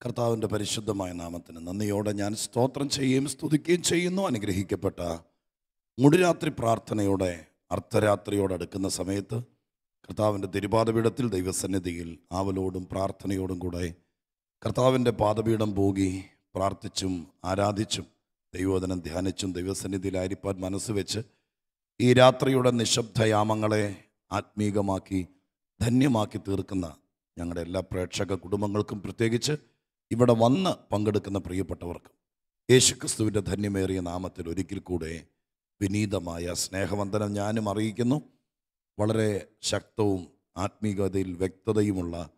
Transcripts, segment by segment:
കർത്താവിന്റെ പരിശുദ്ധമായ നാമത്തിന് നന്ദിയോടെ ഞാൻ സ്തോത്രം ചെയ്യുകയും സ്തുതിക്കുകയും ചെയ്യുന്നു. അനുഗ്രഹിക്കപ്പെട്ട മുടിരാത്രി പ്രാർത്ഥനയോടെ അർദ്ധരാത്രിയോട് അടുക്കുന്ന സമയത്ത് കർത്താവിന്റെ തിരുപാതപീഠത്തിൽ ദൈവസന്നിധിയിൽ ആവലോടും പ്രാർത്ഥനയോടും കൂടെ കർത്താവിന്റെ പാദപീഠം പോകി പ്രാർത്ഥിച്ചും ആരാധിച്ചും ദൈവോധനം ധ്യാനിച്ചും ദൈവസന്നിധിയിലായിരിക്കാൻ മനസ്സ് വെച്ച് ഈ രാത്രിയുടെ നിശബ്ദയാമങ്ങളെ ആത്മീകമാക്കി ധന്യമാക്കി തീർക്കുന്ന ഞങ്ങളുടെ എല്ലാ പ്രേക്ഷക കുടുംബങ്ങൾക്കും പ്രത്യേകിച്ച് ഇവിടെ വന്ന് പങ്കെടുക്കുന്ന പ്രിയപ്പെട്ടവർക്ക് യേശുക്രിസ്തുവിന്റെ ധന്യമേറിയ നാമത്തിൽ ഒരിക്കൽ കൂടെ വിനീതമായ സ്നേഹവന്ദനം ഞാനും അറിയിക്കുന്നു. വളരെ ശക്തവും ആത്മീകതയിൽ വ്യക്തതയുമുള്ള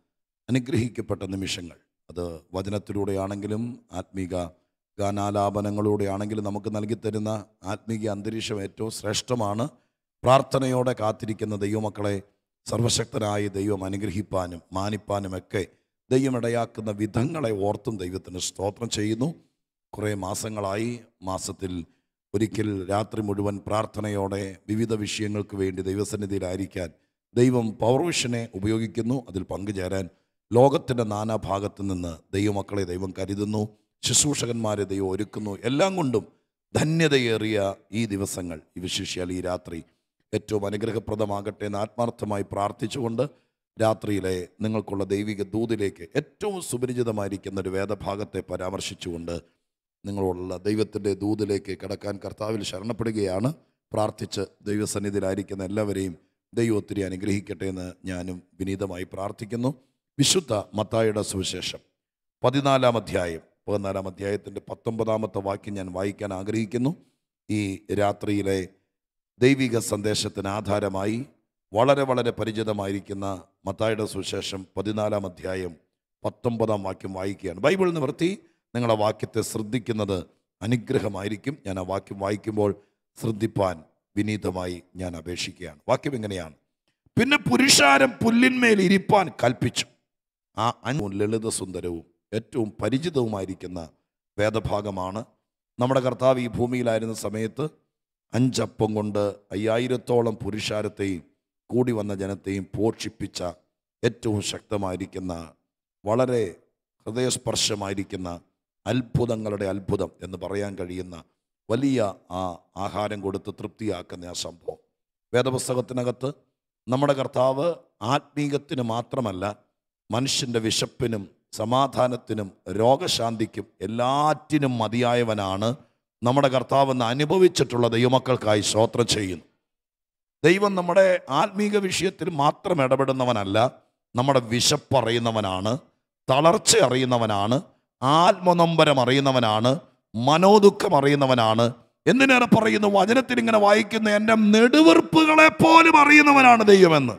അനുഗ്രഹിക്കപ്പെട്ട നിമിഷങ്ങൾ. അത് വചനത്തിലൂടെയാണെങ്കിലും ആത്മീക ഗാനാലാപനങ്ങളിലൂടെയാണെങ്കിലും നമുക്ക് നൽകിത്തരുന്ന ആത്മീക അന്തരീക്ഷം ഏറ്റവും ശ്രേഷ്ഠമാണ്. പ്രാർത്ഥനയോടെ കാത്തിരിക്കുന്ന ദൈവമക്കളെ സർവശക്തനായ ദൈവം അനുഗ്രഹിപ്പാനും മാനിപ്പാനുമൊക്കെ ദൈവം ഇടയാക്കുന്ന വിധങ്ങളെ ഓർത്തും ദൈവത്തിന് സ്തോത്രം ചെയ്യുന്നു. കുറേ മാസങ്ങളായി മാസത്തിൽ ഒരിക്കൽ രാത്രി മുഴുവൻ പ്രാർത്ഥനയോടെ വിവിധ വിഷയങ്ങൾക്ക് വേണ്ടി ദൈവസന്നിധിയിലായിരിക്കാൻ ദൈവം പൗർവിഷനെ ഉപയോഗിക്കുന്നു. അതിൽ പങ്കുചേരാൻ ലോകത്തിന്റെ നാനാഭാഗത്ത് നിന്ന് ദൈവമക്കളെ ദൈവം കരുതുന്നു. ശുശ്രൂഷകന്മാരെ ദൈവം ഒരുക്കുന്നു. എല്ലാം കൊണ്ടും ധന്യതയേറിയ ഈ ദിവസങ്ങൾ ഈ വിശേഷിയാൽ ഈ രാത്രി ഏറ്റവും അനുഗ്രഹപ്രദമാകട്ടെ എന്ന് ആത്മാർത്ഥമായി പ്രാർത്ഥിച്ചുകൊണ്ട് രാത്രിയിലെ നിങ്ങൾക്കുള്ള ദൈവിക ദൂതിലേക്ക് ഏറ്റവും സുപരിചിതമായിരിക്കുന്ന ഒരു വേദഭാഗത്തെ പരാമർശിച്ചുകൊണ്ട് നിങ്ങളോടുള്ള ദൈവത്തിന്റെ ദൂതിലേക്ക് കടക്കാൻ കർത്താവിൽ ശരണപ്പെടുകയാണ്. പ്രാർത്ഥിച്ച് ദൈവസന്നിധിയിലായിരിക്കുന്ന എല്ലാവരെയും ദൈവം ഒത്തിരി അനുഗ്രഹിക്കട്ടെ എന്ന് ഞാനും വിനീതമായി പ്രാർത്ഥിക്കുന്നു. വിശുദ്ധ മത്തായുടെ സുവിശേഷം. പതിനാലാം അധ്യായം പതിനാലാം അധ്യായത്തിന്റെ പത്തൊമ്പതാമത്തെ വാക്യം ഞാൻ വായിക്കാൻ ആഗ്രഹിക്കുന്നു. ഈ രാത്രിയിലെ ദൈവിക സന്ദേശത്തിന് ആധാരമായി വളരെ വളരെ പരിചിതമായിരിക്കുന്ന മത്തായുടെ സുശേഷം പതിനാലാം അധ്യായം പത്തൊമ്പതാം വാക്യം വായിക്കുകയാണ്. ബൈബിൾ നിവർത്തി നിങ്ങളെ വാക്യത്തെ ശ്രദ്ധിക്കുന്നത് അനുഗ്രഹമായിരിക്കും. ഞാൻ ആ വാക്യം വായിക്കുമ്പോൾ ശ്രദ്ധിപ്പാൻ വിനീതമായി ഞാൻ അപേക്ഷിക്കുകയാണ്. വാക്യം എങ്ങനെയാണ്? പിന്നെ പുരുഷാരം പുല്ലിന്മേൽ ഇരിപ്പാൻ കൽപ്പിച്ചു. ആ അഞ്ചു ലളിത സുന്ദരവും ഏറ്റവും പരിചിതവുമായിരിക്കുന്ന വേദഭാഗമാണ്. നമ്മുടെ കർത്താവ് ഈ ഭൂമിയിലായിരുന്ന സമയത്ത് അഞ്ചപ്പം കൊണ്ട് അയ്യായിരത്തോളം പുരുഷാരത്തെയും കൂടി വന്ന ജനത്തെയും പോഷിപ്പിച്ച ഏറ്റവും ശക്തമായിരിക്കുന്ന വളരെ ഹൃദയസ്പർശമായിരിക്കുന്ന അത്ഭുതങ്ങളുടെ അത്ഭുതം എന്ന് പറയാൻ കഴിയുന്ന വലിയ ആ ആഹാരം കൊടുത്ത് തൃപ്തിയാക്കുന്ന ആ സംഭവം. വേദപുസ്തകത്തിനകത്ത് നമ്മുടെ കർത്താവ് ആത്മീകത്തിന് മാത്രമല്ല മനുഷ്യന്റെ വിശപ്പിനും സമാധാനത്തിനും രോഗശാന്തിക്കും എല്ലാറ്റിനും മതിയായവനാണ് നമ്മുടെ കർത്താവെന്ന് അനുഭവിച്ചിട്ടുള്ള ദൈവമക്കൾക്കായി സ്തോത്രം ചെയ്യുന്നു. ദൈവം നമ്മുടെ ആത്മീക വിഷയത്തിൽ മാത്രം ഇടപെടുന്നവനല്ല നമ്മുടെ വിശപ്പറിയുന്നവനാണ് തളർച്ച അറിയുന്നവനാണ് ആത്മനൊമ്പരം അറിയുന്നവനാണ് മനോദുഃഖം അറിയുന്നവനാണ്. എന്തിനേറെ പറയുന്നു? വചനത്തിൽ ഇങ്ങനെ വായിക്കുന്ന എന്റെ നെടുവെറുപ്പുകളെ പോലും അറിയുന്നവനാണ് ദൈവമെന്ന്.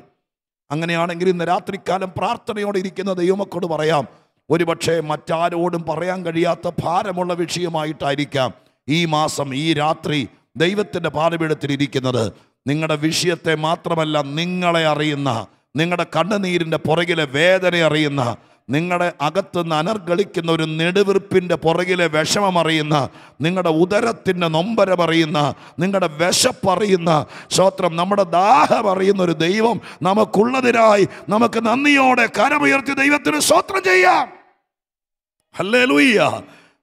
അങ്ങനെയാണെങ്കിൽ ഇന്ന് രാത്രിക്കാലം പ്രാർത്ഥനയോടെ ഇരിക്കുന്ന ദൈവമക്കോട് പറയാം ഒരുപക്ഷെ മറ്റാരോടും പറയാൻ കഴിയാത്ത ഭാരമുള്ള വിഷയമായിട്ടായിരിക്കാം ഈ മാസം ഈ രാത്രി ദൈവത്തിന്റെ പാതപീഠത്തിൽ ഇരിക്കുന്നത് നിങ്ങളുടെ വിഷയത്തെ മാത്രമല്ല നിങ്ങളെ അറിയുന്ന നിങ്ങളുടെ കണ്ണുനീരിന്റെ പുറകിലെ വേദന അറിയുന്ന നിങ്ങളുടെ അകത്തുനിന്ന് അനർഗളിക്കുന്ന ഒരു നെടുവിർപ്പിന്റെ പുറകിലെ വിഷമം അറിയുന്ന നിങ്ങളുടെ ഉദരത്തിന്റെ നൊമ്പരം അറിയുന്ന നിങ്ങളുടെ വിശപ്പറിയുന്ന ശ്രോത്രം നമ്മുടെ ദാഹം അറിയുന്ന ഒരു ദൈവം നമുക്കുള്ളതിനായി നമുക്ക് നന്ദിയോടെ കരമുയർത്തി ദൈവത്തിന് സ്വത്രം ചെയ്യാം. അല്ലേ ലൂയ്യ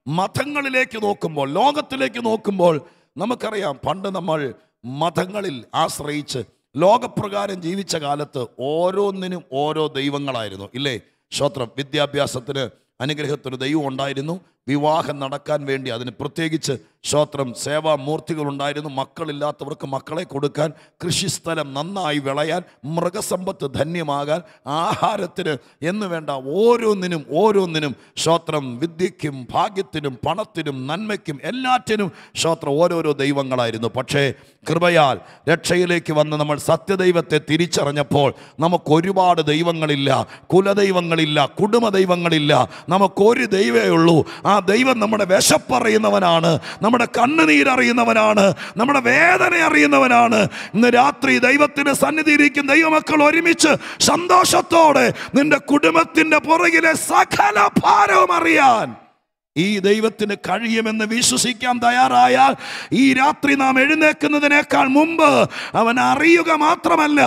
മതങ്ങളിലേക്ക് നോക്കുമ്പോൾ ലോകത്തിലേക്ക് നോക്കുമ്പോൾ നമുക്കറിയാം പണ്ട് നമ്മൾ മതങ്ങളിൽ ആശ്രയിച്ച് ലോകപ്രകാരം ജീവിച്ച കാലത്ത് ഓരോന്നിനും ഓരോ ദൈവങ്ങളായിരുന്നു. ഇല്ലേ? ശ്രോത്രം വിദ്യാഭ്യാസത്തിന് അനുഗ്രഹത്തിന് ദൈവം ഉണ്ടായിരുന്നു. വിവാഹം നടക്കാൻ വേണ്ടി അതിന് പ്രത്യേകിച്ച് ശ്രോത്രം സേവാമൂർത്തികൾ ഉണ്ടായിരുന്നു. മക്കളില്ലാത്തവർക്ക് മക്കളെ കൊടുക്കാൻ കൃഷിസ്ഥലം നന്നായി വിളയാൻ മൃഗസമ്പത്ത് ധന്യമാകാൻ ആഹാരത്തിന് എന്ന് വേണ്ട ഓരോന്നിനും ഓരോന്നിനും ശ്രോത്രം വിദ്യയ്ക്കും ഭാഗ്യത്തിനും പണത്തിനും നന്മയ്ക്കും എല്ലാറ്റിനും ശ്രോത്രം ഓരോരോ ദൈവങ്ങളായിരുന്നു. പക്ഷേ കൃപയാൽ രക്ഷയിലേക്ക് വന്ന് നമ്മൾ സത്യദൈവത്തെ തിരിച്ചറിഞ്ഞപ്പോൾ നമുക്ക് ഒരുപാട് ദൈവങ്ങളില്ല കുലദൈവങ്ങളില്ല കുടുംബ ദൈവങ്ങളില്ല നമുക്കൊരു ദൈവമേ ഉള്ളൂ. ആ ദൈവം നമ്മുടെ വിശപ്പറിയുന്നവനാണ് നമ്മുടെ കണ്ണുനീരറിയുന്നവനാണ് നമ്മുടെ വേദന അറിയുന്നവനാണ്. ഇന്ന് രാത്രി ദൈവത്തിന്റെ സന്നിധി ഇരിക്കും ദൈവമക്കൾ ഒരുമിച്ച് സന്തോഷത്തോടെ നിന്റെ കുടുംബത്തിന്റെ പുറകിലെ സകല ഭാരവും അറിയാൻ. ഈ ദൈവത്തിന് കഴിയുമെന്ന് വിശ്വസിക്കാൻ തയ്യാറായാൽ ഈ രാത്രി നാം എഴുന്നേക്കുന്നതിനേക്കാൾ മുമ്പ് അവൻ അറിയുക മാത്രമല്ല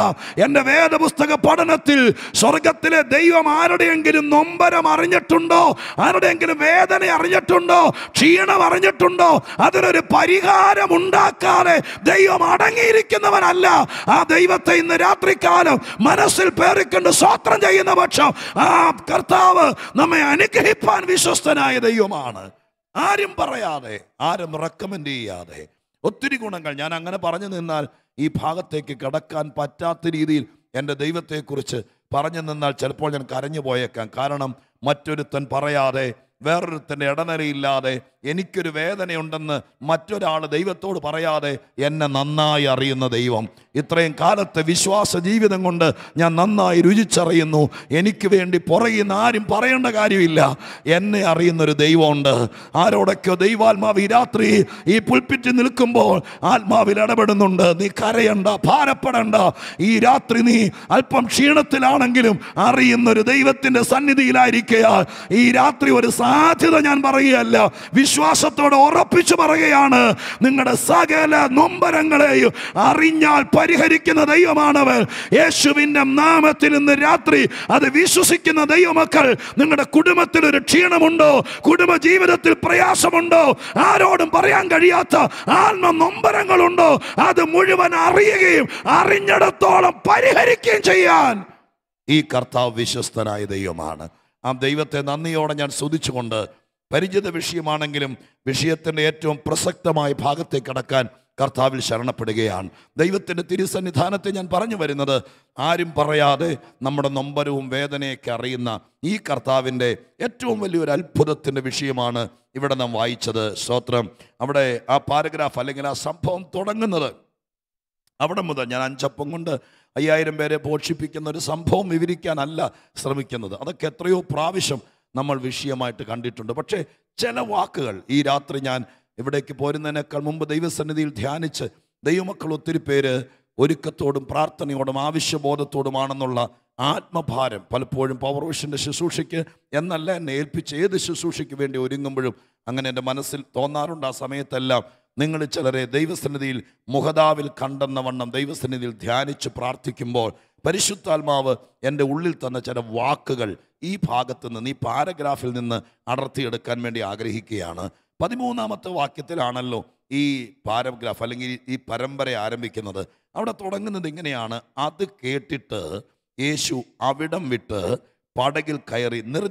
എന്റെ വേദപുസ്തക പഠനത്തിൽ സ്വർഗത്തിലെ ദൈവം ആരുടെയെങ്കിലും നൊമ്പരം അറിഞ്ഞിട്ടുണ്ടോ? ആരുടെയെങ്കിലും വേദന അറിഞ്ഞിട്ടുണ്ടോ? ക്ഷീണം അറിഞ്ഞിട്ടുണ്ടോ? അതിനൊരു പരിഹാരം ഉണ്ടാക്കാതെ ദൈവം അടങ്ങിയിരിക്കുന്നവനല്ല. ആ ദൈവത്തെ ഇന്ന് രാത്രികാലം മനസ്സിൽ പേറിക്കൊണ്ട് സ്വത്രം ചെയ്യുന്ന പക്ഷം ആ കർത്താവ് നമ്മെ അനുഗ്രഹിപ്പാൻ വിശ്വസ്തനായ ദൈവമാണ്. ആരും പറയാതെ ആരും റെക്കമെൻഡ് ചെയ്യാതെ. ഒത്തിരി ഗുണങ്ങൾ. ഞാൻ അങ്ങനെ പറഞ്ഞു നിന്നാൽ ഈ ഭാഗത്തേക്ക് കടക്കാൻ പറ്റാത്ത രീതിയിൽ എന്റെ ദൈവത്തെക്കുറിച്ച് പറഞ്ഞു നിന്നാൽ ചിലപ്പോൾ ഞാൻ കരഞ്ഞു പോയേക്കാം കാരണം മറ്റൊരുത്തൻ പറയാതെ വേറൊരുത്തന്റെ ഇടനിലയില്ലാതെ എനിക്കൊരു വേദനയുണ്ടെന്ന് മറ്റൊരാൾ ദൈവത്തോട് പറയാതെ എന്നെ നന്നായി അറിയുന്ന ദൈവം. ഇത്രയും കാലത്തെ വിശ്വാസ ജീവിതം കൊണ്ട് ഞാൻ നന്നായി രുചിച്ചറിയുന്നു. എനിക്ക് വേണ്ടി പുറയുന്ന ആരും പറയേണ്ട കാര്യമില്ല. എന്നെ അറിയുന്നൊരു ദൈവമുണ്ട്. ആരോടൊക്കെയോ ദൈവാത്മാവ് ഈ രാത്രി ഈ പുൽപ്പിറ്റ് നിൽക്കുമ്പോൾ ആത്മാവിൽ ഇടപെടുന്നുണ്ട്. നീ കരയണ്ട ഭാരപ്പെടണ്ട. ഈ രാത്രി നീ അല്പം ക്ഷീണത്തിലാണെങ്കിലും അറിയുന്നൊരു ദൈവത്തിന്റെ സന്നിധിയിലായിരിക്കയാൽ ഈ രാത്രി ഒരു സാധ്യത ഞാൻ പറയുകയല്ല. വിശ്വാസത്തോടെ ഉറപ്പിച്ചു പറയുകയാണ്. നിങ്ങളുടെ സകല നൊമ്പരങ്ങളെയും അറിഞ്ഞാൽ പരിഹരിക്കുന്ന ദൈവമാണവൻ. യേശുവിന്റെ നാമത്തിൽ ഇന്ന് രാത്രി അത് വിശ്വസിക്കുന്ന ദൈവമക്കൾ നിങ്ങളുടെ കുടുംബത്തിൽ ഒരു ക്ഷീണമുണ്ടോ? കുടുംബ ജീവിതത്തിൽ പ്രയാസമുണ്ടോ? ആരോടും പറയാൻ കഴിയാത്ത ആത്മ നൊമ്പരങ്ങളുണ്ടോ? അത് മുഴുവൻ അറിയുകയും അറിഞ്ഞിടത്തോളം പരിഹരിക്കുകയും ചെയ്യാൻ ഈ കർത്താവ് വിശ്വസ്തനായ ദൈവമാണ്. ആ ദൈവത്തെ നന്ദിയോടെ ഞാൻ സ്തുതിച്ചുകൊണ്ട് പരിചിത വിഷയമാണെങ്കിലും വിഷയത്തിന്റെ ഏറ്റവും പ്രസക്തമായ ഭാഗത്തേക്ക് കടക്കാൻ കർത്താവിൽ ശരണപ്പെടുകയാണ്. ദൈവത്തിന്റെ തിരുസന്നിധാനത്തെ ഞാൻ പറഞ്ഞു വരുന്നത് ആരും പറയാതെ നമ്മുടെ നൊമ്പരവും വേദനയൊക്കെ അറിയുന്ന ഈ കർത്താവിന്റെ ഏറ്റവും വലിയൊരു അത്ഭുതത്തിന്റെ വിഷയമാണ് ഇവിടെ നാം വായിച്ചത്. സ്തോത്രം. അവിടെ ആ പാരഗ്രാഫ് അല്ലെങ്കിൽ ആ സംഭവം തുടങ്ങുന്നത് അവിടെ മുതൽ ഞാൻ അഞ്ചപ്പം കൊണ്ട് അയ്യായിരം പേരെ പോഷിപ്പിക്കുന്ന ഒരു സംഭവം വിവരിക്കാനല്ല ശ്രമിക്കുന്നത്. അതൊക്കെ എത്രയോ പ്രാവശ്യം നമ്മൾ വിഷയമായിട്ട് കണ്ടിട്ടുണ്ട്. പക്ഷേ ചില വാക്കുകൾ ഈ രാത്രി ഞാൻ ഇവിടേക്ക് പോരുന്നതിനേക്കാൾ മുമ്പ് ദൈവസന്നിധിയിൽ ധ്യാനിച്ച് ദൈവമക്കൾ ഒത്തിരി പേര് ഒരുക്കത്തോടും പ്രാർത്ഥനയോടും ആവശ്യബോധത്തോടുമാണെന്നുള്ള ആത്മഭാരം പലപ്പോഴും പവർ വിഷന്റെ ശുശ്രൂഷയ്ക്ക് എന്നല്ല എന്നെ ഏൽപ്പിച്ച് ഏത് ശുശ്രൂഷയ്ക്ക് വേണ്ടി ഒരുങ്ങുമ്പോഴും അങ്ങനെ എന്റെ മനസ്സിൽ തോന്നാറുണ്ട് ആ സമയത്തെല്ലാം. നിങ്ങൾ ചിലരെ ദൈവസന്നിധിയിൽ മുഖതാവിൽ കണ്ടെന്ന വണ്ണം ദൈവസന്നിധിയിൽ ധ്യാനിച്ച് പ്രാർത്ഥിക്കുമ്പോൾ പരിശുദ്ധാത്മാവ് എന്റെ ഉള്ളിൽ തന്ന ചില വാക്കുകൾ ഈ ഭാഗത്ത് നിന്ന് ഈ പാരഗ്രാഫിൽ നിന്ന് അടർത്തിയെടുക്കാൻ വേണ്ടി ആഗ്രഹിക്കുകയാണ്. പതിമൂന്നാമത്തെ വാക്യത്തിലാണല്ലോ ഈ പാരഗ്രാഫ് അല്ലെങ്കിൽ ഈ പരമ്പര ആരംഭിക്കുന്നത്. അവിടെ തുടങ്ങുന്നത് ഇങ്ങനെയാണ്. അത് കേട്ടിട്ട് യേശു അവിടം വിട്ട് പടകിൽ കയറി നിർജനമായ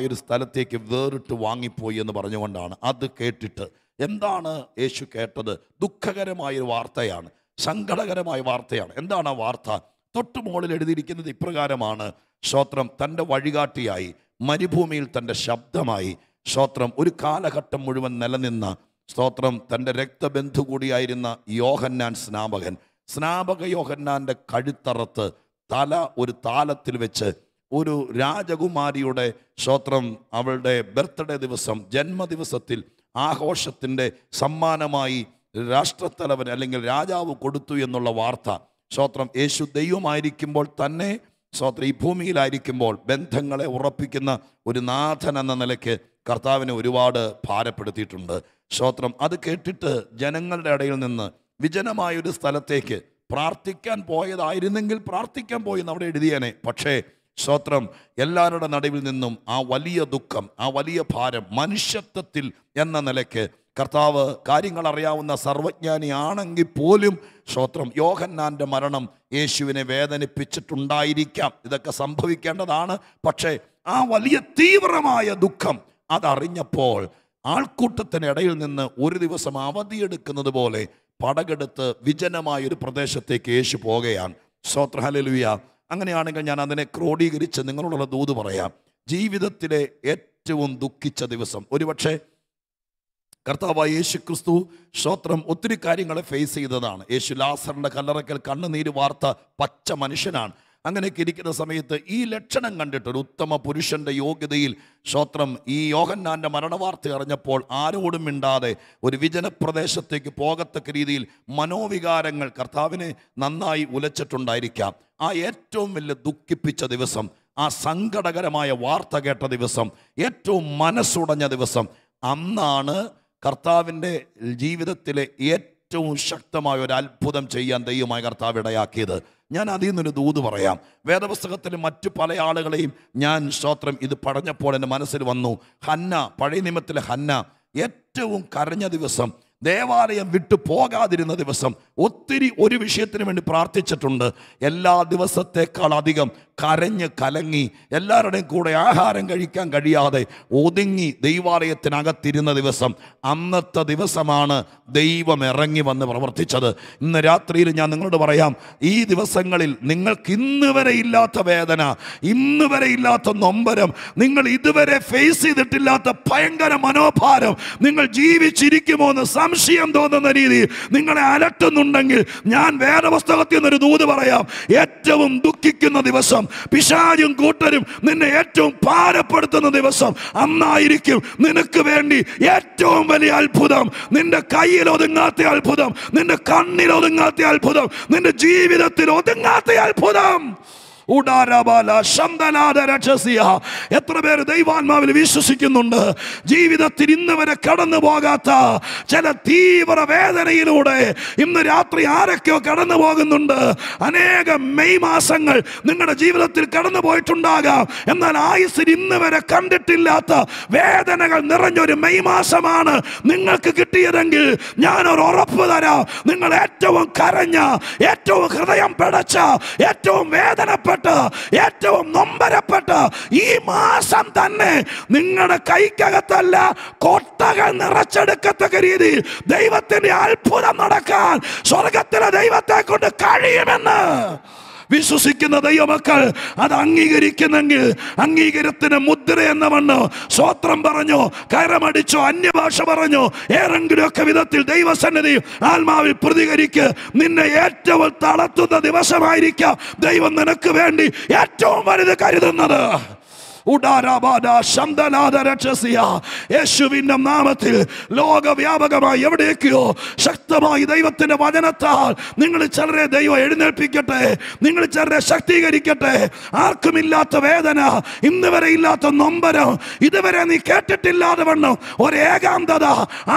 നിർജനമായൊരു സ്ഥലത്തേക്ക് വേറിട്ട് വാങ്ങിപ്പോയി എന്ന് പറഞ്ഞുകൊണ്ടാണ് അത് കേട്ടിട്ട്. എന്താണ് യേശു കേട്ടത്? ദുഃഖകരമായൊരു വാർത്തയാണ്. സങ്കടകരമായ വാർത്തയാണ്. എന്താണ് ആ വാർത്ത? തൊട്ടു മുകളിൽ എഴുതിയിരിക്കുന്നത് ഇപ്രകാരമാണ്. ശ്രോത്രം തന്റെ വഴികാട്ടിയായി മരുഭൂമിയിൽ തന്റെ ശബ്ദമായി. ശ്രോത്രം ഒരു കാലഘട്ടം മുഴുവൻ നിലനിന്ന സ്തോത്രം തന്റെ രക്തബന്ധു കൂടിയായിരുന്ന യോഹന്നാൻ സ്നാപകൻ. സ്നാപക യോഹന്നാന്റെ കഴുത്തറത്ത് തല ഒരു താലത്തിൽ വെച്ച് ഒരു രാജകുമാരിയുടെ സ്തോത്രം അവളുടെ ബർത്ത്ഡേ ദിവസം ജന്മദിവസത്തിൽ ആഘോഷത്തിന്റെ സമ്മാനമായി രാഷ്ട്രത്തലവൻ അല്ലെങ്കിൽ രാജാവ് കൊടുത്തു എന്നുള്ള വാർത്ത. സ്തോത്രം യേശു ദൈവമായിരിക്കുമ്പോൾ തന്നെ സ്തോത്രം ഈ ഭൂമിയിലായിരിക്കുമ്പോൾ ബന്ധങ്ങളെ ഉറപ്പിക്കുന്ന ഒരു നാഥൻ എന്ന നിലയ്ക്ക് കർത്താവിനെ ഒരുപാട് ഭാരപ്പെടുത്തിയിട്ടുണ്ട്. സ്തോത്രം അത് കേട്ടിട്ട് ജനങ്ങളുടെ ഇടയിൽ നിന്ന് വിജനമായൊരു സ്ഥലത്തേക്ക് പ്രാർത്ഥിക്കാൻ പോയതായിരുന്നെങ്കിൽ പ്രാർത്ഥിക്കാൻ പോയി എന്ന് അവിടെ എഴുതിയേനെ. പക്ഷേ സ്തോത്രം എല്ലാവരുടെ നടുവിൽ നിന്നും ആ വലിയ ദുഃഖം ആ വലിയ ഭാരം മനുഷ്യത്വത്തിൽ എന്ന നിലയ്ക്ക് കർത്താവ് കാര്യങ്ങൾ അറിയാവുന്ന സർവജ്ഞാനിയാണെങ്കിൽ പോലും സ്തോത്രം യോഹന്നാന്റെ മരണം യേശുവിനെ വേദനിപ്പിച്ചിട്ടുണ്ടായിരിക്കാം. ഇതൊക്കെ സംഭവിക്കേണ്ടതാണ്. പക്ഷേ ആ വലിയ തീവ്രമായ ദുഃഖം അതറിഞ്ഞപ്പോൾ ആൾക്കൂട്ടത്തിന് ഇടയിൽ നിന്ന് ഒരു ദിവസം അവധിയെടുക്കുന്നത് പോലെ പടകെടുത്ത് വിജനമായൊരു പ്രദേശത്തേക്ക് യേശു പോകുകയാണ് സ്തോത്രഹലലുയ അങ്ങനെയാണെങ്കിൽ ഞാൻ അതിനെ ക്രോഡീകരിച്ച് നിങ്ങളോടുള്ള ദൂത് പറയാം. ജീവിതത്തിലെ ഏറ്റവും ദുഃഖിച്ച ദിവസം. ഒരുപക്ഷെ കർത്താവായ യേശു ക്രിസ്തു ശ്രോത്രം ഒത്തിരി കാര്യങ്ങളെ ഫേസ് ചെയ്തതാണ്. യേശു ലാസറിന്റെ കല്ലറക്കൽ കണ്ണുനീര് വാർത്ത പച്ച മനുഷ്യനാണ്. അങ്ങനെയൊക്കെ ഇരിക്കുന്ന സമയത്ത് ഈ ലക്ഷണം കണ്ടിട്ട് ഒരു ഉത്തമ പുരുഷന്റെ യോഗ്യതയിൽ ശ്രോത്രം ഈ യോഹന്നാന്റെ മരണവാർത്ത അറിഞ്ഞപ്പോൾ ആരോടും മിണ്ടാതെ ഒരു വിജനപ്രദേശത്തേക്ക് പോകത്തക്ക രീതിയിൽ മനോവികാരങ്ങൾ കർത്താവിനെ നന്നായി ഉലച്ചിട്ടുണ്ടായിരിക്കാം. ആ ഏറ്റവും വലിയ ദുഃഖിപ്പിച്ച ദിവസം ആ സങ്കടകരമായ വാർത്ത കേട്ട ദിവസം ഏറ്റവും മനസ്സുടഞ്ഞ ദിവസം അന്നാണ് കർത്താവിന്റെ ജീവിതത്തിലെ ഏറ്റവും ശക്തമായ ഒരു അത്ഭുതം ചെയ്യാൻ ദൈവമായ കർത്താവ് ഇടയാക്കിയത്. ഞാൻ അതിൽ നിന്നൊരു ദൂത് പറയാം. വേദപുസ്തകത്തിലെ മറ്റു പല ആളുകളെയും ഞാൻ സ്തോത്രം ഇത് പഠഞ്ഞപ്പോൾ എന്റെ മനസ്സിൽ വന്നു ഹന്ന പഴയ നിയമത്തിലെ ഹന്ന ഏറ്റവും കരഞ്ഞ ദിവസം ദേവാലയം വിട്ടു പോകാതിരുന്ന ദിവസം ഒത്തിരി ഒരു വിഷയത്തിന് വേണ്ടി പ്രാർത്ഥിച്ചിട്ടുണ്ട്. എല്ലാ ദിവസത്തേക്കാൾ അധികം കരഞ്ഞ് കലങ്ങി എല്ലാവരുടെയും കൂടെ ആഹാരം കഴിക്കാൻ കഴിയാതെ ഒതുങ്ങി ദൈവാലയത്തിനകത്തിരുന്ന ദിവസം അന്നത്തെ ദിവസമാണ് ദൈവം ഇറങ്ങി വന്ന് പ്രവർത്തിച്ചത്. ഇന്ന് രാത്രിയിൽ ഞാൻ നിങ്ങളോട് പറയാം ഈ ദിവസങ്ങളിൽ നിങ്ങൾക്ക് ഇന്ന് വരെ ഇല്ലാത്ത വേദന ഇന്ന് വരെ ഇല്ലാത്ത നൊമ്പരം നിങ്ങൾ ഇതുവരെ ഫേസ് ചെയ്തിട്ടില്ലാത്ത ഭയങ്കര മനോഭാരം നിങ്ങൾ ജീവിച്ചിരിക്കുമോ എന്ന് സംശയം തോന്നുന്ന രീതിയിൽ നിങ്ങളെ അലട്ടുന്നുണ്ടെങ്കിൽ ഞാൻ വേദപുസ്തകത്തിൽ നിന്നൊരു ദൂത് പറയാം. ഏറ്റവും ദുഃഖിക്കുന്ന ദിവസം പിശാചും കൂട്ടരും നിന്നെ ഏറ്റവും ഭാരപ്പെടുത്തുന്ന ദിവസം. അന്നായിരിക്കും നിനക്ക് വേണ്ടി ഏറ്റവും വലിയ അത്ഭുതം. നിന്റെ കയ്യിൽ ഒതുങ്ങാത്ത അത്ഭുതം നിന്റെ കണ്ണിൽ ഒതുങ്ങാത്ത അത്ഭുതം നിന്റെ ജീവിതത്തിൽ ഒതുങ്ങാത്ത അത്ഭുതം. എത്ര പേര് ദൈവാത്മാവിൽ വിശ്വസിക്കുന്നുണ്ട്? ജീവിതത്തിൽ ഇന്ന് വരെ കടന്നു പോകാത്ത ചില തീവ്ര വേദനയിലൂടെ ഇന്ന് രാത്രി ആരൊക്കെയോ കടന്നു പോകുന്നുണ്ട്. അനേകം മെയ് മാസങ്ങൾ നിങ്ങളുടെ ജീവിതത്തിൽ കടന്നു പോയിട്ടുണ്ടാകാം. എന്നാൽ ആയുസിൽ ഇന്ന് വരെ കണ്ടിട്ടില്ലാത്ത വേദനകൾ നിറഞ്ഞൊരു മെയ് മാസമാണ് നിങ്ങൾക്ക് കിട്ടിയതെങ്കിൽ ഞാൻ ഒരു ഉറപ്പ് തരാം. നിങ്ങൾ ഏറ്റവും കരഞ്ഞ ഏറ്റവും ഹൃദയം പിടച്ച ഏറ്റവും വേദനപ്പെട്ട ഏറ്റവും നൊമ്പരപ്പെട്ട ഈ മാസം തന്നെ നിങ്ങളുടെ കൈക്കകത്തല്ല കൊട്ടകൾ നിറച്ചെടുക്കത്തക്ക രീതിയിൽ ദൈവത്തിന്റെ അത്ഭുതം നടക്കാൻ സ്വർഗത്തിലെ ദൈവത്തെ കൊണ്ട് കഴിയുമെന്ന്. വിശ്വസിക്കുന്ന ദൈവമക്കൾ അത് അംഗീകരിക്കുന്നെങ്കിൽ അംഗീകാരത്തിന് മുദ്ര എന്ന മണ്ണ് സ്വോത്രം പറഞ്ഞോ കരമടിച്ചോ അന്യഭാഷ പറഞ്ഞോ. ഏതെങ്കിലുമൊക്കെ വിധത്തിൽ ദൈവസന്നിധി ആത്മാവിൽ പ്രതികരിക്ക്. നിന്നെ ഏറ്റവും തളർത്തുന്ന ദിവസമായിരിക്കാം ദൈവം നിനക്ക് വേണ്ടി ഏറ്റവും വലുത് കരുതുന്നത്. യേശുവിന്റെ നാമത്തിൽ ലോകവ്യാപകമായി എവിടേക്കോ ശക്തമായി ദൈവത്തിന്റെ വചനത്താൽ നിങ്ങൾ ചിലരെ ദൈവം എഴുന്നേൽപ്പിക്കട്ടെ നിങ്ങൾ ചിലരെ ശക്തീകരിക്കട്ടെ. ആർക്കുമില്ലാത്ത വേദന ഇന്ന് വരെ ഇല്ലാത്ത നൊമ്പരം ഇതുവരെ നീ കേട്ടിട്ടില്ലാതെ വണ്ണം. ഒരു ഏകാന്തത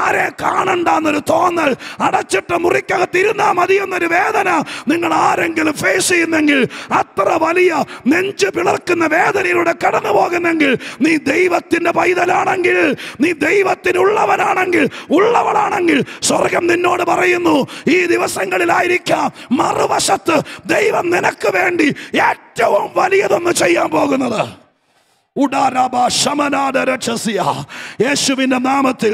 ആരെ കാണണ്ട എന്നൊരു തോന്നൽ അടച്ചിട്ട മുറിക്കകത്ത് ഇരുന്നാ മതി എന്നൊരു വേദന നിങ്ങൾ ആരെങ്കിലും ഫേസ് ചെയ്യുന്നെങ്കിൽ അത്ര വലിയ നെഞ്ച് പിളർക്കുന്ന വേദനയിലൂടെ കടന്നു പോകുന്നെങ്കിൽ നീ ദൈവത്തിന്റെ പൈതലാണെങ്കിൽ നീ ദൈവത്തിനുള്ളവനാണെങ്കിൽ ഉള്ളവളാണെങ്കിൽ സ്വർഗം നിന്നോട് പറയുന്നു ഈ ദിവസങ്ങളിലായിരിക്കാം മറുവശത്ത് ദൈവം നിനക്ക് വേണ്ടി ഏറ്റവും വലിയതൊന്ന് ചെയ്യാൻ പോകുന്നത്. യേശുവിന്റെ നാമത്തിൽ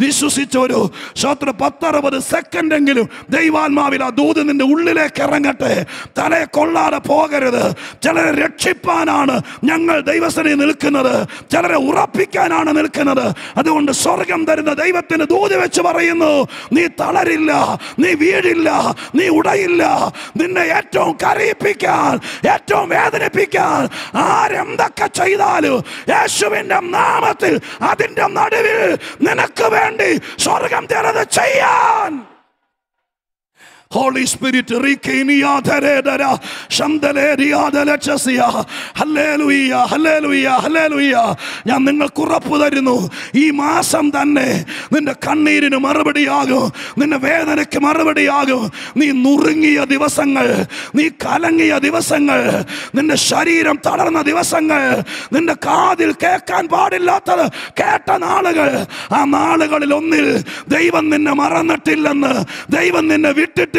വിശ്വസിച്ച ഒരു ശ്രോത്ര പത്തറുപത് സെക്കൻഡെങ്കിലും ദൈവാത്മാവിൽ ആ ദൂത് നിന്റെ ഉള്ളിലേക്ക് ഇറങ്ങട്ടെ. തലയെ കൊള്ളാതെ പോകരുത്. ചിലരെ രക്ഷിപ്പാനാണ് ഞങ്ങൾ ദൈവസനെ നിൽക്കുന്നത്. ചിലരെ ഉറപ്പിക്കാനാണ് നിൽക്കുന്നത്. അതുകൊണ്ട് സ്വർഗം തരുന്ന ദൈവത്തിന് ദൂത് വെച്ച് പറയുന്നു നീ തളരില്ല നീ വീഴില്ല നീ ഉടയില്ല. നിന്നെ ഏറ്റവും കരയിപ്പിക്കാൻ ഏറ്റവും വേദനിപ്പിക്കാൻ ആരെന്തൊക്കെ ചെയ്താലും യേശുവിന്റെ നാമത്തിൽ അതിന്റെ നടുവിൽ നിനക്ക് വേണ്ടി സ്വർഗം തരത് ചെയ്യാൻ. ഹല്ലേലൂയ ഹല്ലേലൂയ ഞാൻ നിങ്ങൾക്ക് ഉറപ്പ് തരുന്നു. ഈ മാസം തന്നെ നിന്റെ കണ്ണീരിന് മറുപടിയാകും. നിന്റെ വേദനയ്ക്ക് മറുപടിയാകും. നീ നുറുങ്ങിയ ദിവസങ്ങൾ നീ കലങ്ങിയ ദിവസങ്ങൾ നിന്റെ ശരീരം തളർന്ന ദിവസങ്ങൾ നിന്റെ കാതിൽ കേൾക്കാൻ പാടില്ലാത്തത് കേട്ട നാളുകൾ. ആ നാളുകളിൽ ഒന്നിൽ ദൈവം നിന്നെ മറന്നിട്ടില്ലെന്ന് ദൈവം നിന്നെ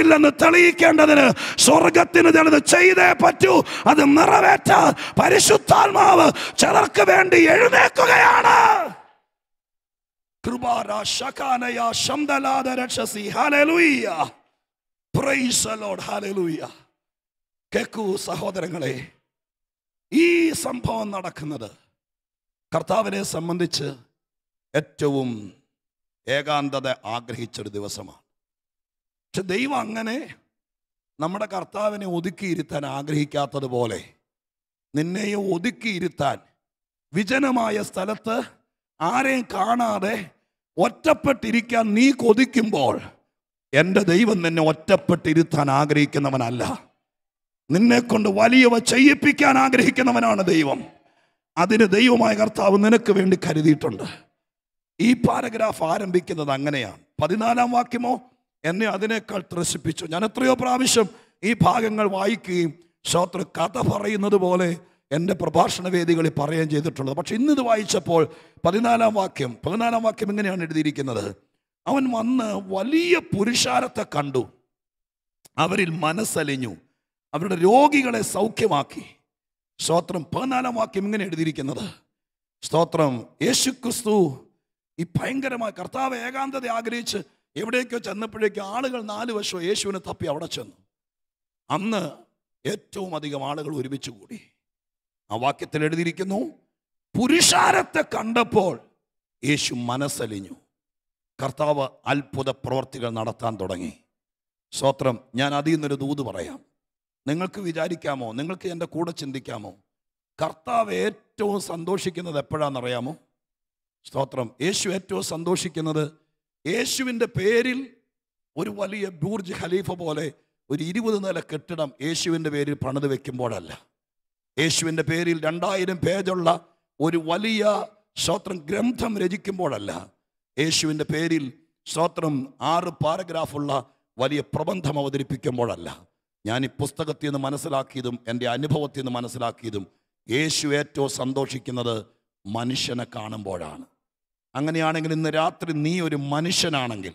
വിട്ടിട്ടില്ലെന്ന് തെളിയിക്കേണ്ടതിന് സ്വർഗത്തിന് ചിലത് ചെയ്തേ പറ്റൂ. അത് നിറവേറ്റാൻ പരിശുദ്ധാത്മാവ് ചിലർക്ക് വേണ്ടി എഴുന്നേക്കുകയാണ് സഹോദരങ്ങളെ ഈ സംഭവം നടക്കുന്നത് കർത്താവിനെ സംബന്ധിച്ച് ഏറ്റവും ഏകാന്തത ആഗ്രഹിച്ചൊരു ദിവസമാണ്. പക്ഷെ ദൈവം അങ്ങനെ നമ്മുടെ കർത്താവിനെ ഒതുക്കിയിരുത്താൻ ആഗ്രഹിക്കാത്തതുപോലെ നിന്നെയും ഒതുക്കിയിരുത്താൻ വിജനമായ സ്ഥലത്ത് ആരെയും കാണാതെ ഒറ്റപ്പെട്ടിരിക്കാൻ നീ കൊതിക്കുമ്പോൾ എന്റെ ദൈവം നിന്നെ ഒറ്റപ്പെട്ടിരുത്താൻ ആഗ്രഹിക്കുന്നവനല്ല. നിന്നെ കൊണ്ട് വലിയവ ചെയ്യിപ്പിക്കാൻ ആഗ്രഹിക്കുന്നവനാണ് ദൈവം. അതിന് ദൈവമായ കർത്താവ് നിനക്ക് വേണ്ടി കരുതിയിട്ടുണ്ട്. ഈ പാരഗ്രാഫ് ആരംഭിക്കുന്നത് അങ്ങനെയാണ്. പതിനാലാം വാക്യമോ എന്നെ അതിനേക്കാൾ ത്രസിപ്പിച്ചു. ഞാൻ എത്രയോ പ്രാവശ്യം ഈ ഭാഗങ്ങൾ വായിക്കുകയും ശ്രോത്ര കഥ പറയുന്നത് പോലെ എന്റെ പ്രഭാഷണ വേദികളിൽ പറയുകയും ചെയ്തിട്ടുള്ളത്. പക്ഷെ ഇന്നിത് വായിച്ചപ്പോൾ പതിനാലാം വാക്യം പതിനാലാം വാക്യം ഇങ്ങനെയാണ് എഴുതിയിരിക്കുന്നത്? അവൻ വന്ന് വലിയ പുരുഷാരത്തെ കണ്ടു. അവരിൽ മനസ്സലിഞ്ഞു. അവരുടെ രോഗികളെ സൗഖ്യമാക്കി. സ്തോത്രം പതിനാലാം വാക്യം ഇങ്ങനെ എഴുതിയിരിക്കുന്നത്? സ്തോത്രം യേശുക്രിസ്തു ഈ ഭയങ്കരമായ കർത്താവ് ഏകാന്തത ആഗ്രഹിച്ച് എവിടേക്കോ ചെന്നപ്പോഴേക്കും ആളുകൾ നാല് വർഷം യേശുവിനെ തപ്പി അവിടെ ചെന്നു. അന്ന് ഏറ്റവും അധികം ആളുകൾ ഒരുമിച്ച് കൂടി. ആ വാക്യത്തിൽ എഴുതിയിരിക്കുന്നു പുരുഷാരത്തെ കണ്ടപ്പോൾ യേശു മനസ്സലിഞ്ഞു. കർത്താവ് അത്ഭുത പ്രവർത്തികൾ നടത്താൻ തുടങ്ങി. സ്തോത്രം ഞാൻ അതിൽ നിന്നൊരു ദൂത് പറയാം. നിങ്ങൾക്ക് വിചാരിക്കാമോ? നിങ്ങൾക്ക് എന്റെ കൂടെ ചിന്തിക്കാമോ? കർത്താവ് ഏറ്റവും സന്തോഷിക്കുന്നത് എപ്പോഴാണെന്നറിയാമോ? സ്തോത്രം യേശു ഏറ്റവും സന്തോഷിക്കുന്നത് യേശുവിന്റെ പേരിൽ ഒരു വലിയ ബൂർജ് ഖലീഫ പോലെ ഒരു ഇരുപത് നില കെട്ടിടം യേശുവിന്റെ പേരിൽ പണിത് വെക്കുമ്പോഴല്ല. യേശുവിന്റെ പേരിൽ രണ്ടായിരം പേജുള്ള ഒരു വലിയ സ്തോത്രം ഗ്രന്ഥം രചിക്കുമ്പോഴല്ല. യേശുവിന്റെ പേരിൽ സ്തോത്രം ആറ് പാരഗ്രാഫുള്ള വലിയ പ്രബന്ധം അവതരിപ്പിക്കുമ്പോഴല്ല. ഞാൻ ഈ പുസ്തകത്തിൽ നിന്ന് മനസ്സിലാക്കിയതും എന്റെ അനുഭവത്തിൽ നിന്ന് മനസ്സിലാക്കിയതും യേശു ഏറ്റവും സന്തോഷിക്കുന്നത് മനുഷ്യനെ കാണുമ്പോഴാണ്. അങ്ങനെയാണെങ്കിൽ ഇന്ന് രാത്രി നീ ഒരു മനുഷ്യനാണെങ്കിൽ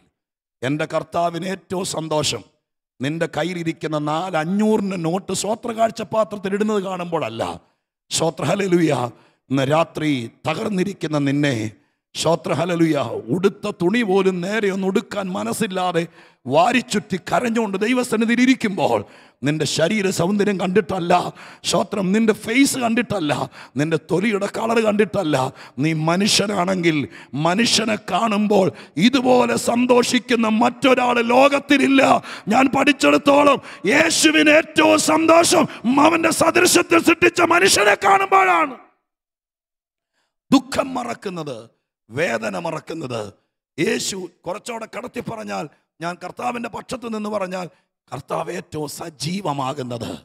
എന്റെ കർത്താവിന് ഏറ്റവും സന്തോഷം നിന്റെ കയ്യിലിരിക്കുന്ന നാല് അഞ്ഞൂറിന് നോട്ട് സ്വോത്ര കാഴ്ചപാത്രത്തിൽ ഇടുന്നത് കാണുമ്പോഴല്ല. സ്വോത്രഹലലുയ ഇന്ന് രാത്രി തകർന്നിരിക്കുന്ന നിന്നെ ശ്രോത്രഹലലുയ ഉടുത്ത തുണി പോലും നേരെ ഒന്ന് ഉടുക്കാൻ മനസ്സില്ലാതെ വാരിച്ചുറ്റി കരഞ്ഞുകൊണ്ട് ദൈവസന്നിധിയിൽ ഇരിക്കുമ്പോൾ നിന്റെ ശരീര സൗന്ദര്യം കണ്ടിട്ടല്ല ശോത്രം നിന്റെ ഫേസ് കണ്ടിട്ടല്ല നിന്റെ തൊലിയുടെ കളർ കണ്ടിട്ടല്ല. നീ മനുഷ്യനാണെങ്കിൽ മനുഷ്യനെ കാണുമ്പോൾ ഇതുപോലെ സന്തോഷിക്കുന്ന മറ്റൊരാൾ ലോകത്തിലില്ല ഞാൻ പഠിച്ചെടുത്തോളം യേശുവിന് ഏറ്റവും സന്തോഷം അവന്റെ സദൃശത്തിൽ സൃഷ്ടിച്ച മനുഷ്യനെ കാണുമ്പോഴാണ്. ദുഃഖം മറക്കുന്നത് വേദന മറക്കുന്നത്. യേശു കുറച്ചുകൂടെ കടത്തി പറഞ്ഞാൽ ഞാൻ കർത്താവിന്റെ പക്ഷത്ത് നിന്ന് പറഞ്ഞാൽ കർത്താവ് ഏറ്റവും സജീവമാകുന്നത്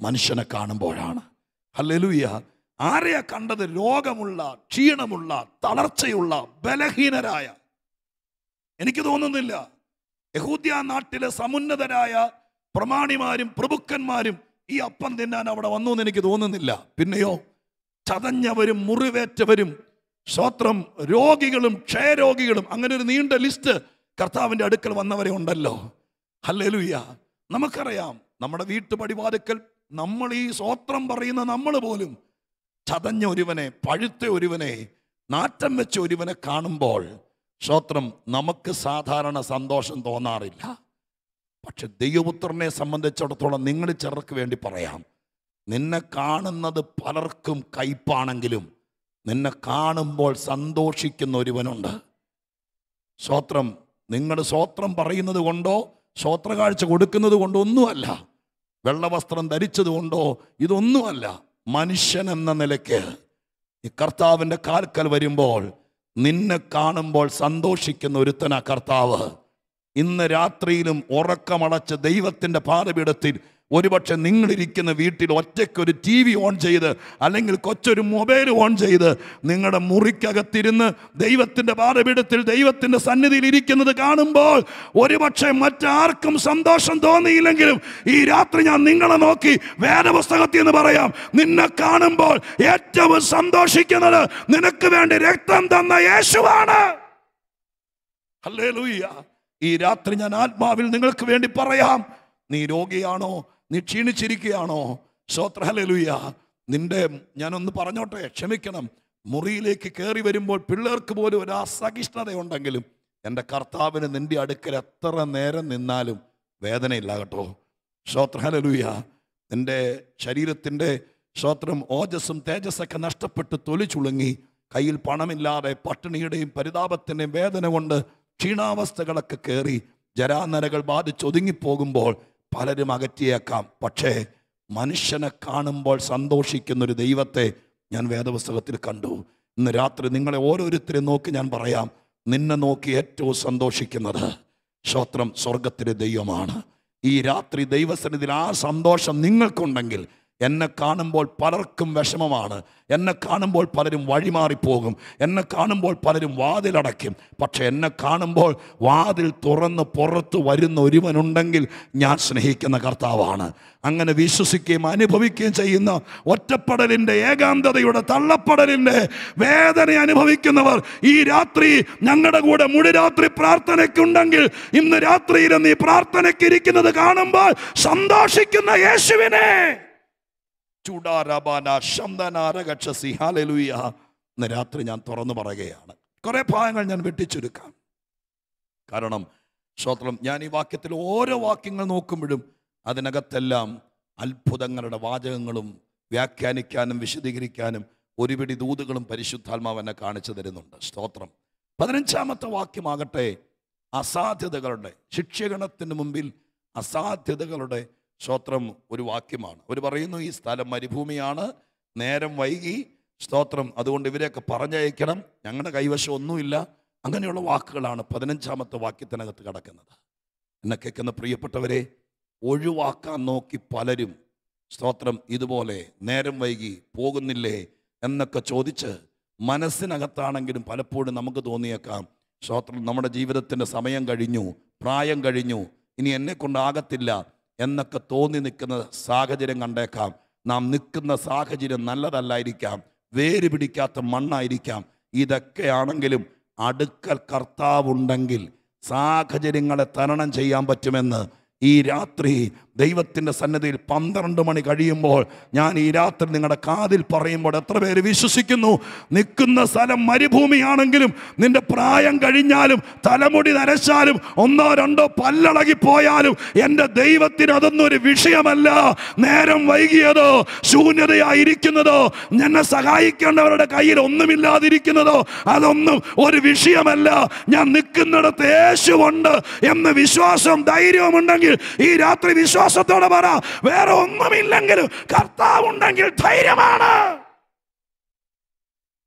മനുഷ്യനെ കാണുമ്പോഴാണ്. ഹല്ലേലൂയ. ആരെയാ കണ്ടത്? രോഗമുള്ള ക്ഷീണമുള്ള തളർച്ചയുള്ള ബലഹീനരായ. എനിക്ക് തോന്നുന്നില്ല. യഹൂദ്യ നാട്ടിലെ സമുന്നതരായ പ്രമാണിമാരും പ്രഭുക്കന്മാരും ഈ അപ്പം തിന്നാൻ അവിടെ വന്നു എന്ന് എനിക്ക് തോന്നുന്നില്ല. പിന്നെയോ ചതഞ്ഞവരും മുറിവേറ്റവരും സ്വത്രം രോഗികളും ക്ഷയരോഗികളും അങ്ങനെ ഒരു നീണ്ട ലിസ്റ്റ് കർത്താവിന്റെ അടുക്കൽ വന്നവരെ ഉണ്ടല്ലോ. ഹല്ലേലൂയ. നമുക്കറിയാം നമ്മുടെ വീട്ടുപടിവാതുക്കൽ നമ്മൾ ഈ സ്വത്രം പറയുന്ന നമ്മൾ പോലും ചതഞ്ഞ ഒരുവനെ പഴുത്ത ഒരുവനെ നാറ്റം വെച്ച ഒരുവനെ കാണുമ്പോൾ സ്വത്രം നമുക്ക് സാധാരണ സന്തോഷം തോന്നാറില്ല. പക്ഷെ ദൈവപുത്രനെ സംബന്ധിച്ചിടത്തോളം നിങ്ങൾ ചിലർക്ക് വേണ്ടി പറയാം. നിന്നെ കാണുന്നത് പലർക്കും കയ്പാണെങ്കിലും നിന്നെ കാണുമ്പോൾ സന്തോഷിക്കുന്ന ഒരുവനുണ്ട്. സ്വോത്രം നിങ്ങൾ സ്വോത്രം പറയുന്നത് കൊണ്ടോ സ്വത്രകാഴ്ച കൊടുക്കുന്നത് കൊണ്ടോ ഒന്നുമല്ല. വെള്ളവസ്ത്രം ധരിച്ചത് കൊണ്ടോ ഇതൊന്നുമല്ല. മനുഷ്യൻ എന്ന നിലയ്ക്ക് ഈ കർത്താവിന്റെ കാൽക്കൽ വരുമ്പോൾ നിന്നെ കാണുമ്പോൾ സന്തോഷിക്കുന്ന ഒരുത്തനാ കർത്താവ്. ഇന്ന് രാത്രിയിലും ഉറക്കമടച്ച് ദൈവത്തിന്റെ പാതപീഠത്തിൽ ഒരുപക്ഷെ നിങ്ങളിരിക്കുന്ന വീട്ടിൽ ഒറ്റയ്ക്കൊരു ടി വി ഓൺ ചെയ്ത് അല്ലെങ്കിൽ കൊച്ചൊരു മൊബൈൽ ഓൺ ചെയ്ത് നിങ്ങളുടെ മുറിക്കകത്തിരുന്ന് ദൈവത്തിന്റെ പാഠപീഠത്തിൽ ദൈവത്തിന്റെ സന്നിധിയിൽ ഇരിക്കുന്നത് കാണുമ്പോൾ ഒരുപക്ഷെ മറ്റാർക്കും സന്തോഷം തോന്നിയില്ലെങ്കിലും ഈ രാത്രി ഞാൻ നിങ്ങളെ നോക്കി വേദപുസ്തകത്തിൽ എന്ന് പറയാം നിന്നെ കാണുമ്പോൾ ഏറ്റവും സന്തോഷിക്കുന്നത് നിനക്ക് വേണ്ടി രക്തം തന്ന യേശുവാണ്. ഈ രാത്രി ഞാൻ ആത്മാവിൽ നിങ്ങൾക്ക് വേണ്ടി പറയാം നീ രോഗിയാണോ? നീ ക്ഷീണിച്ചിരിക്കുകയാണോ? ശ്രോത്ര ഹല്ലേലൂയ. നിന്റെ ഞാനൊന്ന് പറഞ്ഞോട്ടെ ക്ഷമിക്കണം. മുറിയിലേക്ക് കയറി വരുമ്പോൾ പിള്ളേർക്ക് പോലും ഒരു അസഹിഷ്ണുതയുണ്ടെങ്കിലും എന്റെ കർത്താവിന് നിന്റെ അടുക്കൽ എത്ര നേരം നിന്നാലും വേദനയില്ല കേട്ടോ ശ്രോത്ര ഹല്ലേലൂയ. നിന്റെ ശരീരത്തിന്റെ ശ്രോത്രം ഓജസ്സും തേജസ്സൊക്കെ നഷ്ടപ്പെട്ട് തൊലി ചുളുങ്ങി. കയ്യിൽ പണമില്ലാതെ പട്ടിണിയുടെയും പരിതാപത്തിന്റെയും വേദന കൊണ്ട് ക്ഷീണാവസ്ഥകളൊക്കെ കയറി ജരാനരകൾ ബാധിച്ചൊതുങ്ങിപ്പോകുമ്പോൾ പലരും അകറ്റിയേക്കാം. പക്ഷേ മനുഷ്യനെ കാണുമ്പോൾ സന്തോഷിക്കുന്ന ഒരു ദൈവത്തെ ഞാൻ വേദപുസ്തകത്തിൽ കണ്ടു. ഇന്ന് രാത്രി നിങ്ങളെ ഓരോരുത്തരെയും നോക്കി ഞാൻ പറയാം നിന്നെ നോക്കി ഏറ്റവും സന്തോഷിക്കുന്നത് ശ്രോത്രം സ്വർഗത്തിലെ ദൈവമാണ്. ഈ രാത്രി ദൈവസന്നിധിയിൽ ആ സന്തോഷം നിങ്ങൾക്കുണ്ടെങ്കിൽ എന്നെ കാണുമ്പോൾ പലർക്കും വിഷമമാണ്. എന്നെ കാണുമ്പോൾ പലരും വഴിമാറിപ്പോകും. എന്നെ കാണുമ്പോൾ പലരും വാതിലടയ്ക്കും. പക്ഷെ എന്നെ കാണുമ്പോൾ വാതിൽ തുറന്ന് പുറത്ത് വരുന്ന ഒരുവനുണ്ടെങ്കിൽ ഞാൻ സ്നേഹിക്കുന്ന കർത്താവാണ്. അങ്ങനെ വിശ്വസിക്കുകയും അനുഭവിക്കുകയും ചെയ്യുന്ന ഒറ്റപ്പെടലിന്റെ ഏകാന്തതയുടെ തള്ളപ്പെടലിന്റെ വേദന അനുഭവിക്കുന്നവർ ഈ രാത്രി ഞങ്ങളുടെ കൂടെ മുടിരാത്രി പ്രാർത്ഥനയ്ക്കുണ്ടെങ്കിൽ ഇന്ന് രാത്രിയിൽ നീ പ്രാർത്ഥനയ്ക്ക് ഇരിക്കുന്നത് കാണുമ്പോൾ സന്തോഷിക്കുന്ന യേശുവിനെ. ചൂടാരബാന ശബ്ദനാരകക്ഷസി ഹാലലുയ ഇന്ന് രാത്രി ഞാൻ തുറന്നു പറയുകയാണ്. കുറേ ഭാഗങ്ങൾ ഞാൻ വെട്ടിച്ചുരുക്കാം. കാരണം ശ്രോത്രം ഞാൻ ഈ വാക്യത്തിൽ ഓരോ വാക്യങ്ങൾ നോക്കുമ്പോഴും അതിനകത്തെല്ലാം അത്ഭുതങ്ങളുടെ വാചകങ്ങളും വ്യാഖ്യാനിക്കാനും വിശദീകരിക്കാനും ഒരുപിടി ദൂതുകളും പരിശുദ്ധാത്മാവ് കാണിച്ചു തരുന്നുണ്ട്. സ്തോത്രം. പതിനഞ്ചാമത്തെ വാക്യമാകട്ടെ അസാധ്യതകളുടെ ശിക്ഷഗണത്തിന് മുമ്പിൽ അസാധ്യതകളുടെ സ്തോത്രം ഒരു വാക്യമാണ്. അവർ പറയുന്നു ഈ സ്ഥലം മരുഭൂമിയാണ്. നേരം വൈകി. സ്തോത്രം. അതുകൊണ്ട് ഇവരെയൊക്കെ പറഞ്ഞയക്കണം. ഞങ്ങളുടെ കൈവശം ഒന്നുമില്ല. അങ്ങനെയുള്ള വാക്കുകളാണ് പതിനഞ്ചാമത്തെ വാക്യത്തിനകത്ത് കിടക്കുന്നത്. എന്നെ കേൾക്കുന്ന പ്രിയപ്പെട്ടവരെ ഒഴിവാക്കാൻ നോക്കി പലരും സ്തോത്രം ഇതുപോലെ നേരം വൈകി പോകുന്നില്ലേ? എന്നൊക്കെ ചോദിച്ച് മനസ്സിനകത്താണെങ്കിലും പലപ്പോഴും നമുക്ക് തോന്നിയേക്കാം സ്തോത്രം നമ്മുടെ ജീവിതത്തിന്റെ സമയം കഴിഞ്ഞു പ്രായം കഴിഞ്ഞു. ഇനി എന്നെ കൊണ്ടാകത്തില്ല എന്നൊക്കെ തോന്നി നിൽക്കുന്ന സാഹചര്യം കണ്ടേക്കാം. നാം നിൽക്കുന്ന സാഹചര്യം നല്ലതല്ലായിരിക്കാം. വേര് പിടിക്കാത്ത മണ്ണായിരിക്കാം. ഇതൊക്കെയാണെങ്കിലും അടുക്കൽ കർത്താവുണ്ടെങ്കിൽ സാഹചര്യങ്ങളെ തരണം ചെയ്യാൻ പറ്റുമെന്ന് ഈ രാത്രി ദൈവത്തിന്റെ സന്നദ്ധയിൽ പന്ത്രണ്ട് മണി കഴിയുമ്പോൾ ഞാൻ ഈ രാത്രി നിങ്ങളുടെ കാതിൽ പറയുമ്പോൾ എത്ര പേര് വിശ്വസിക്കുന്നു? നിൽക്കുന്ന സ്ഥലം മരുഭൂമിയാണെങ്കിലും നിന്റെ പ്രായം കഴിഞ്ഞാലും തലമുടി നരച്ചാലും ഒന്നോ രണ്ടോ പല്ലളകിപ്പോയാലും എന്റെ ദൈവത്തിന് അതൊന്നും ഒരു വിഷയമല്ല. നേരം വൈകിയതോ ശൂന്യതയായിരിക്കുന്നതോ എന്നെ സഹായിക്കേണ്ടവരുടെ കയ്യിൽ ഒന്നുമില്ലാതിരിക്കുന്നതോ അതൊന്നും ഒരു വിഷയമല്ല. ഞാൻ നിൽക്കുന്നിടത്ത് യേശുണ്ട് എന്ന് വിശ്വാസം ധൈര്യമുണ്ടെങ്കിൽ ഈ രാത്രി വിശ്വാസത്തോടെ പറ. വേറെ ഒന്നുമില്ലെങ്കിലും കർത്താവ് ഉണ്ടെങ്കിൽ ധൈര്യമാണ്.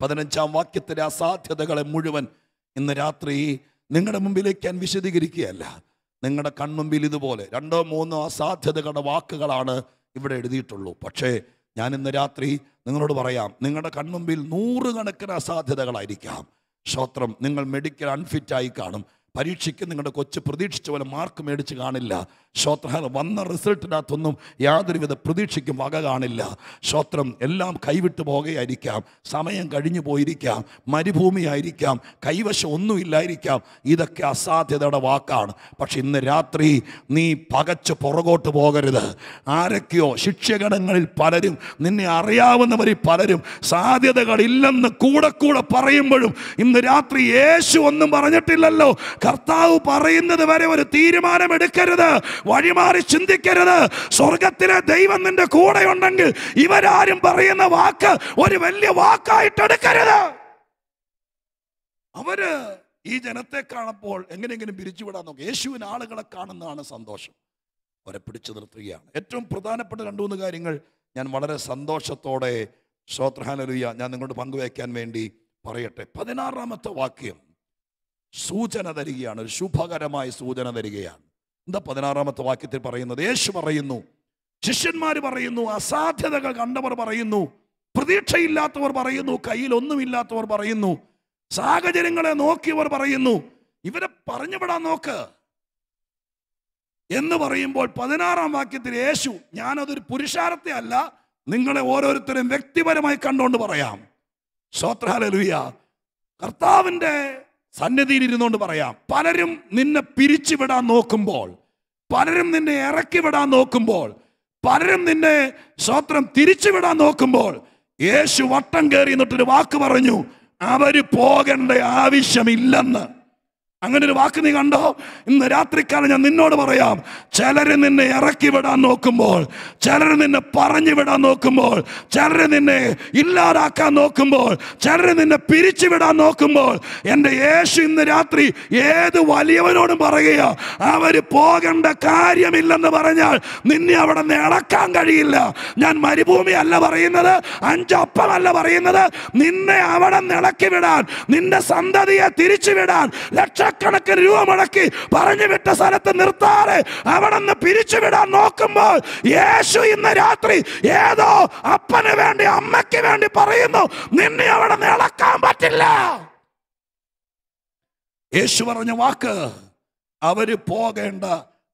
പതിനഞ്ചാം വാക്യത്തിലെ അസാധ്യതകളെ മുഴുവൻ ഇന്ന് രാത്രി നിങ്ങളുടെ മുമ്പിലേക്ക് ഞാൻ വിശദീകരിക്കുകയല്ല. നിങ്ങളുടെ കൺമുമ്പിൽ ഇതുപോലെ രണ്ടോ മൂന്നോ അസാധ്യതകളുടെ വാക്കുകളാണ് ഇവിടെ എഴുതിയിട്ടുള്ളൂ. പക്ഷേ ഞാൻ ഇന്ന് രാത്രി നിങ്ങളോട് പറയാം നിങ്ങളുടെ കൺമുമ്പിൽ നൂറുകണക്കിന് അസാധ്യതകളായിരിക്കാം. ശ്രോത്രം നിങ്ങൾ മെഡിക്കൽ അൺഫിറ്റായി കാണും. പരീക്ഷയ്ക്ക് നിങ്ങളുടെ കൊച്ചു പ്രതീക്ഷിച്ച പോലെ മാർക്ക് മേടിച്ച് കാണില്ല. ശ്രോത്ര വന്ന റിസൾട്ടിനകത്തൊന്നും യാതൊരുവിധ പ്രതീക്ഷയ്ക്കും വക കാണില്ല. ശ്രോത്രം എല്ലാം കൈവിട്ടു പോകുകയായിരിക്കാം സമയം കഴിഞ്ഞു പോയിരിക്കാം. മരുഭൂമിയായിരിക്കാം. കൈവശം ഒന്നും ഇല്ലായിരിക്കാം ഇതൊക്കെ അസാധ്യതയുടെ വാക്കാണ്. പക്ഷെ ഇന്ന് രാത്രി നീ പകച്ച് പുറകോട്ട് പോകരുത്. ആരൊക്കെയോ ശിക്ഷകണങ്ങളിൽ പലരും നിന്നെ അറിയാവുന്നവരിൽ പലരും സാധ്യതകളില്ലെന്ന് കൂടെ കൂടെ പറയുമ്പോഴും ഇന്ന് രാത്രി യേശു ഒന്നും പറഞ്ഞിട്ടില്ലല്ലോ. കർത്താവ് പറയുന്നത് വരെ ഒരു തീരുമാനം എടുക്കരുത് വഴിമാറി ചിന്തിക്കരുത്. സ്വർഗത്തിലെ ദൈവം നിന്റെ കൂടെ ഉണ്ടെങ്കിൽ ഇവരാരും പറയുന്ന വാക്ക് ഒരു വലിയ വാക്കായിട്ട് എടുക്കരുത്. അവർ ഈ ജനത്തെ കാണുമ്പോൾ എങ്ങനെയെങ്കിലും പിരിച്ചുവിടാൻ നോക്കും. യേശുവിന് ആളുകളെ കാണുന്നതാണ് സന്തോഷം. അവരെ പിടിച്ചു നിർത്തുകയാണ്. ഏറ്റവും പ്രധാനപ്പെട്ട രണ്ടു മൂന്ന് കാര്യങ്ങൾ ഞാൻ വളരെ സന്തോഷത്തോടെ ശ്രോത്രഹാനലുയ ഞാൻ നിങ്ങളോട് പങ്കുവയ്ക്കാൻ വേണ്ടി പറയട്ടെ. പതിനാറാമത്തെ വാക്യം സൂചന തരികയാണ്. ഒരു ശുഭകരമായ സൂചന തരികയാണ്. എന്താ പതിനാറാമത്തെ വാക്യത്തിൽ പറയുന്നത്? യേശു പറയുന്നു ശിഷ്യന്മാർ പറയുന്നു അസാധ്യതകൾ കണ്ടവർ പറയുന്നു പ്രതീക്ഷയില്ലാത്തവർ പറയുന്നു കയ്യിൽ ഒന്നുമില്ലാത്തവർ പറയുന്നു സാഹചര്യങ്ങളെ നോക്കിയവർ പറയുന്നു ഇവരെ പറഞ്ഞുവിടാൻ നോക്ക്. എന്ന് പറയുമ്പോൾ പതിനാറാം വാക്യത്തിൽ യേശു ഞാനതൊരു പുരുഷാരത്തെ അല്ല നിങ്ങളെ ഓരോരുത്തരും വ്യക്തിപരമായി കണ്ടുകൊണ്ട് പറയാം. ശ്രോത്രാലുയ കർത്താവിന്റെ സന്നിധിയിൽ ഇരുന്നുകൊണ്ട് പറയാം പലരും നിന്നെ പിരിച്ചുവിടാൻ നോക്കുമ്പോൾ പലരും നിന്നെ ഇറക്കി വിടാൻ നോക്കുമ്പോൾ പലരും നിന്നെ സ്വത്രം തിരിച്ചുവിടാൻ നോക്കുമ്പോൾ യേശു വട്ടം കയറി എന്നിട്ടൊരു വാക്ക് പറഞ്ഞു അവർ പോകേണ്ട ആവശ്യമില്ലെന്ന്. അങ്ങനെ ഒരു വാക്ക് നീ കണ്ടോ? ഇന്ന് രാത്രിക്കാലം ഞാൻ നിന്നോട് പറയാം ചിലര് നിന്നെ ഇറക്കി വിടാൻ നോക്കുമ്പോൾ ചിലര് നിന്നെ പറഞ്ഞു വിടാൻ നോക്കുമ്പോൾ ചിലര് നിന്നെ ഇല്ലാതാക്കാൻ നോക്കുമ്പോൾ ചിലര് നിന്നെ പിരിച്ചു വിടാൻ നോക്കുമ്പോൾ എന്റെ യേശു ഇന്ന് രാത്രി ഏത് വലിയവനോടും പറയുക അവർ പോകേണ്ട കാര്യമില്ലെന്ന് പറഞ്ഞാൽ നിന്നെ അവിടെ നിന്ന് ഇളക്കാൻ കഴിയില്ല. ഞാൻ മരുഭൂമി അല്ല പറയുന്നത് അഞ്ചപ്പമല്ല പറയുന്നത് നിന്നെ അവിടെ നിന്ന് ഇളക്കി വിടാൻ നിന്റെ സന്തതിയെ തിരിച്ചു വിടാൻ ലക്ഷ ലക്ഷക്കണക്കിന് രൂപ മുടക്കി പറഞ്ഞു വിട്ട സ്ഥലത്ത് നിർത്താതെ അവിടെ നിന്ന് പിരിച്ചുവിടാൻ നോക്കുമ്പോൾ യേശു ഇന്ന് രാത്രി ഏതോ അപ്പന് വേണ്ടി അമ്മയ്ക്ക് വേണ്ടി പറയുന്നു നിന്നെ അവിടെ നിന്ന് ഇളക്കാൻ പറ്റില്ല. യേശു പറഞ്ഞ വാക്ക് അവർ പോകേണ്ട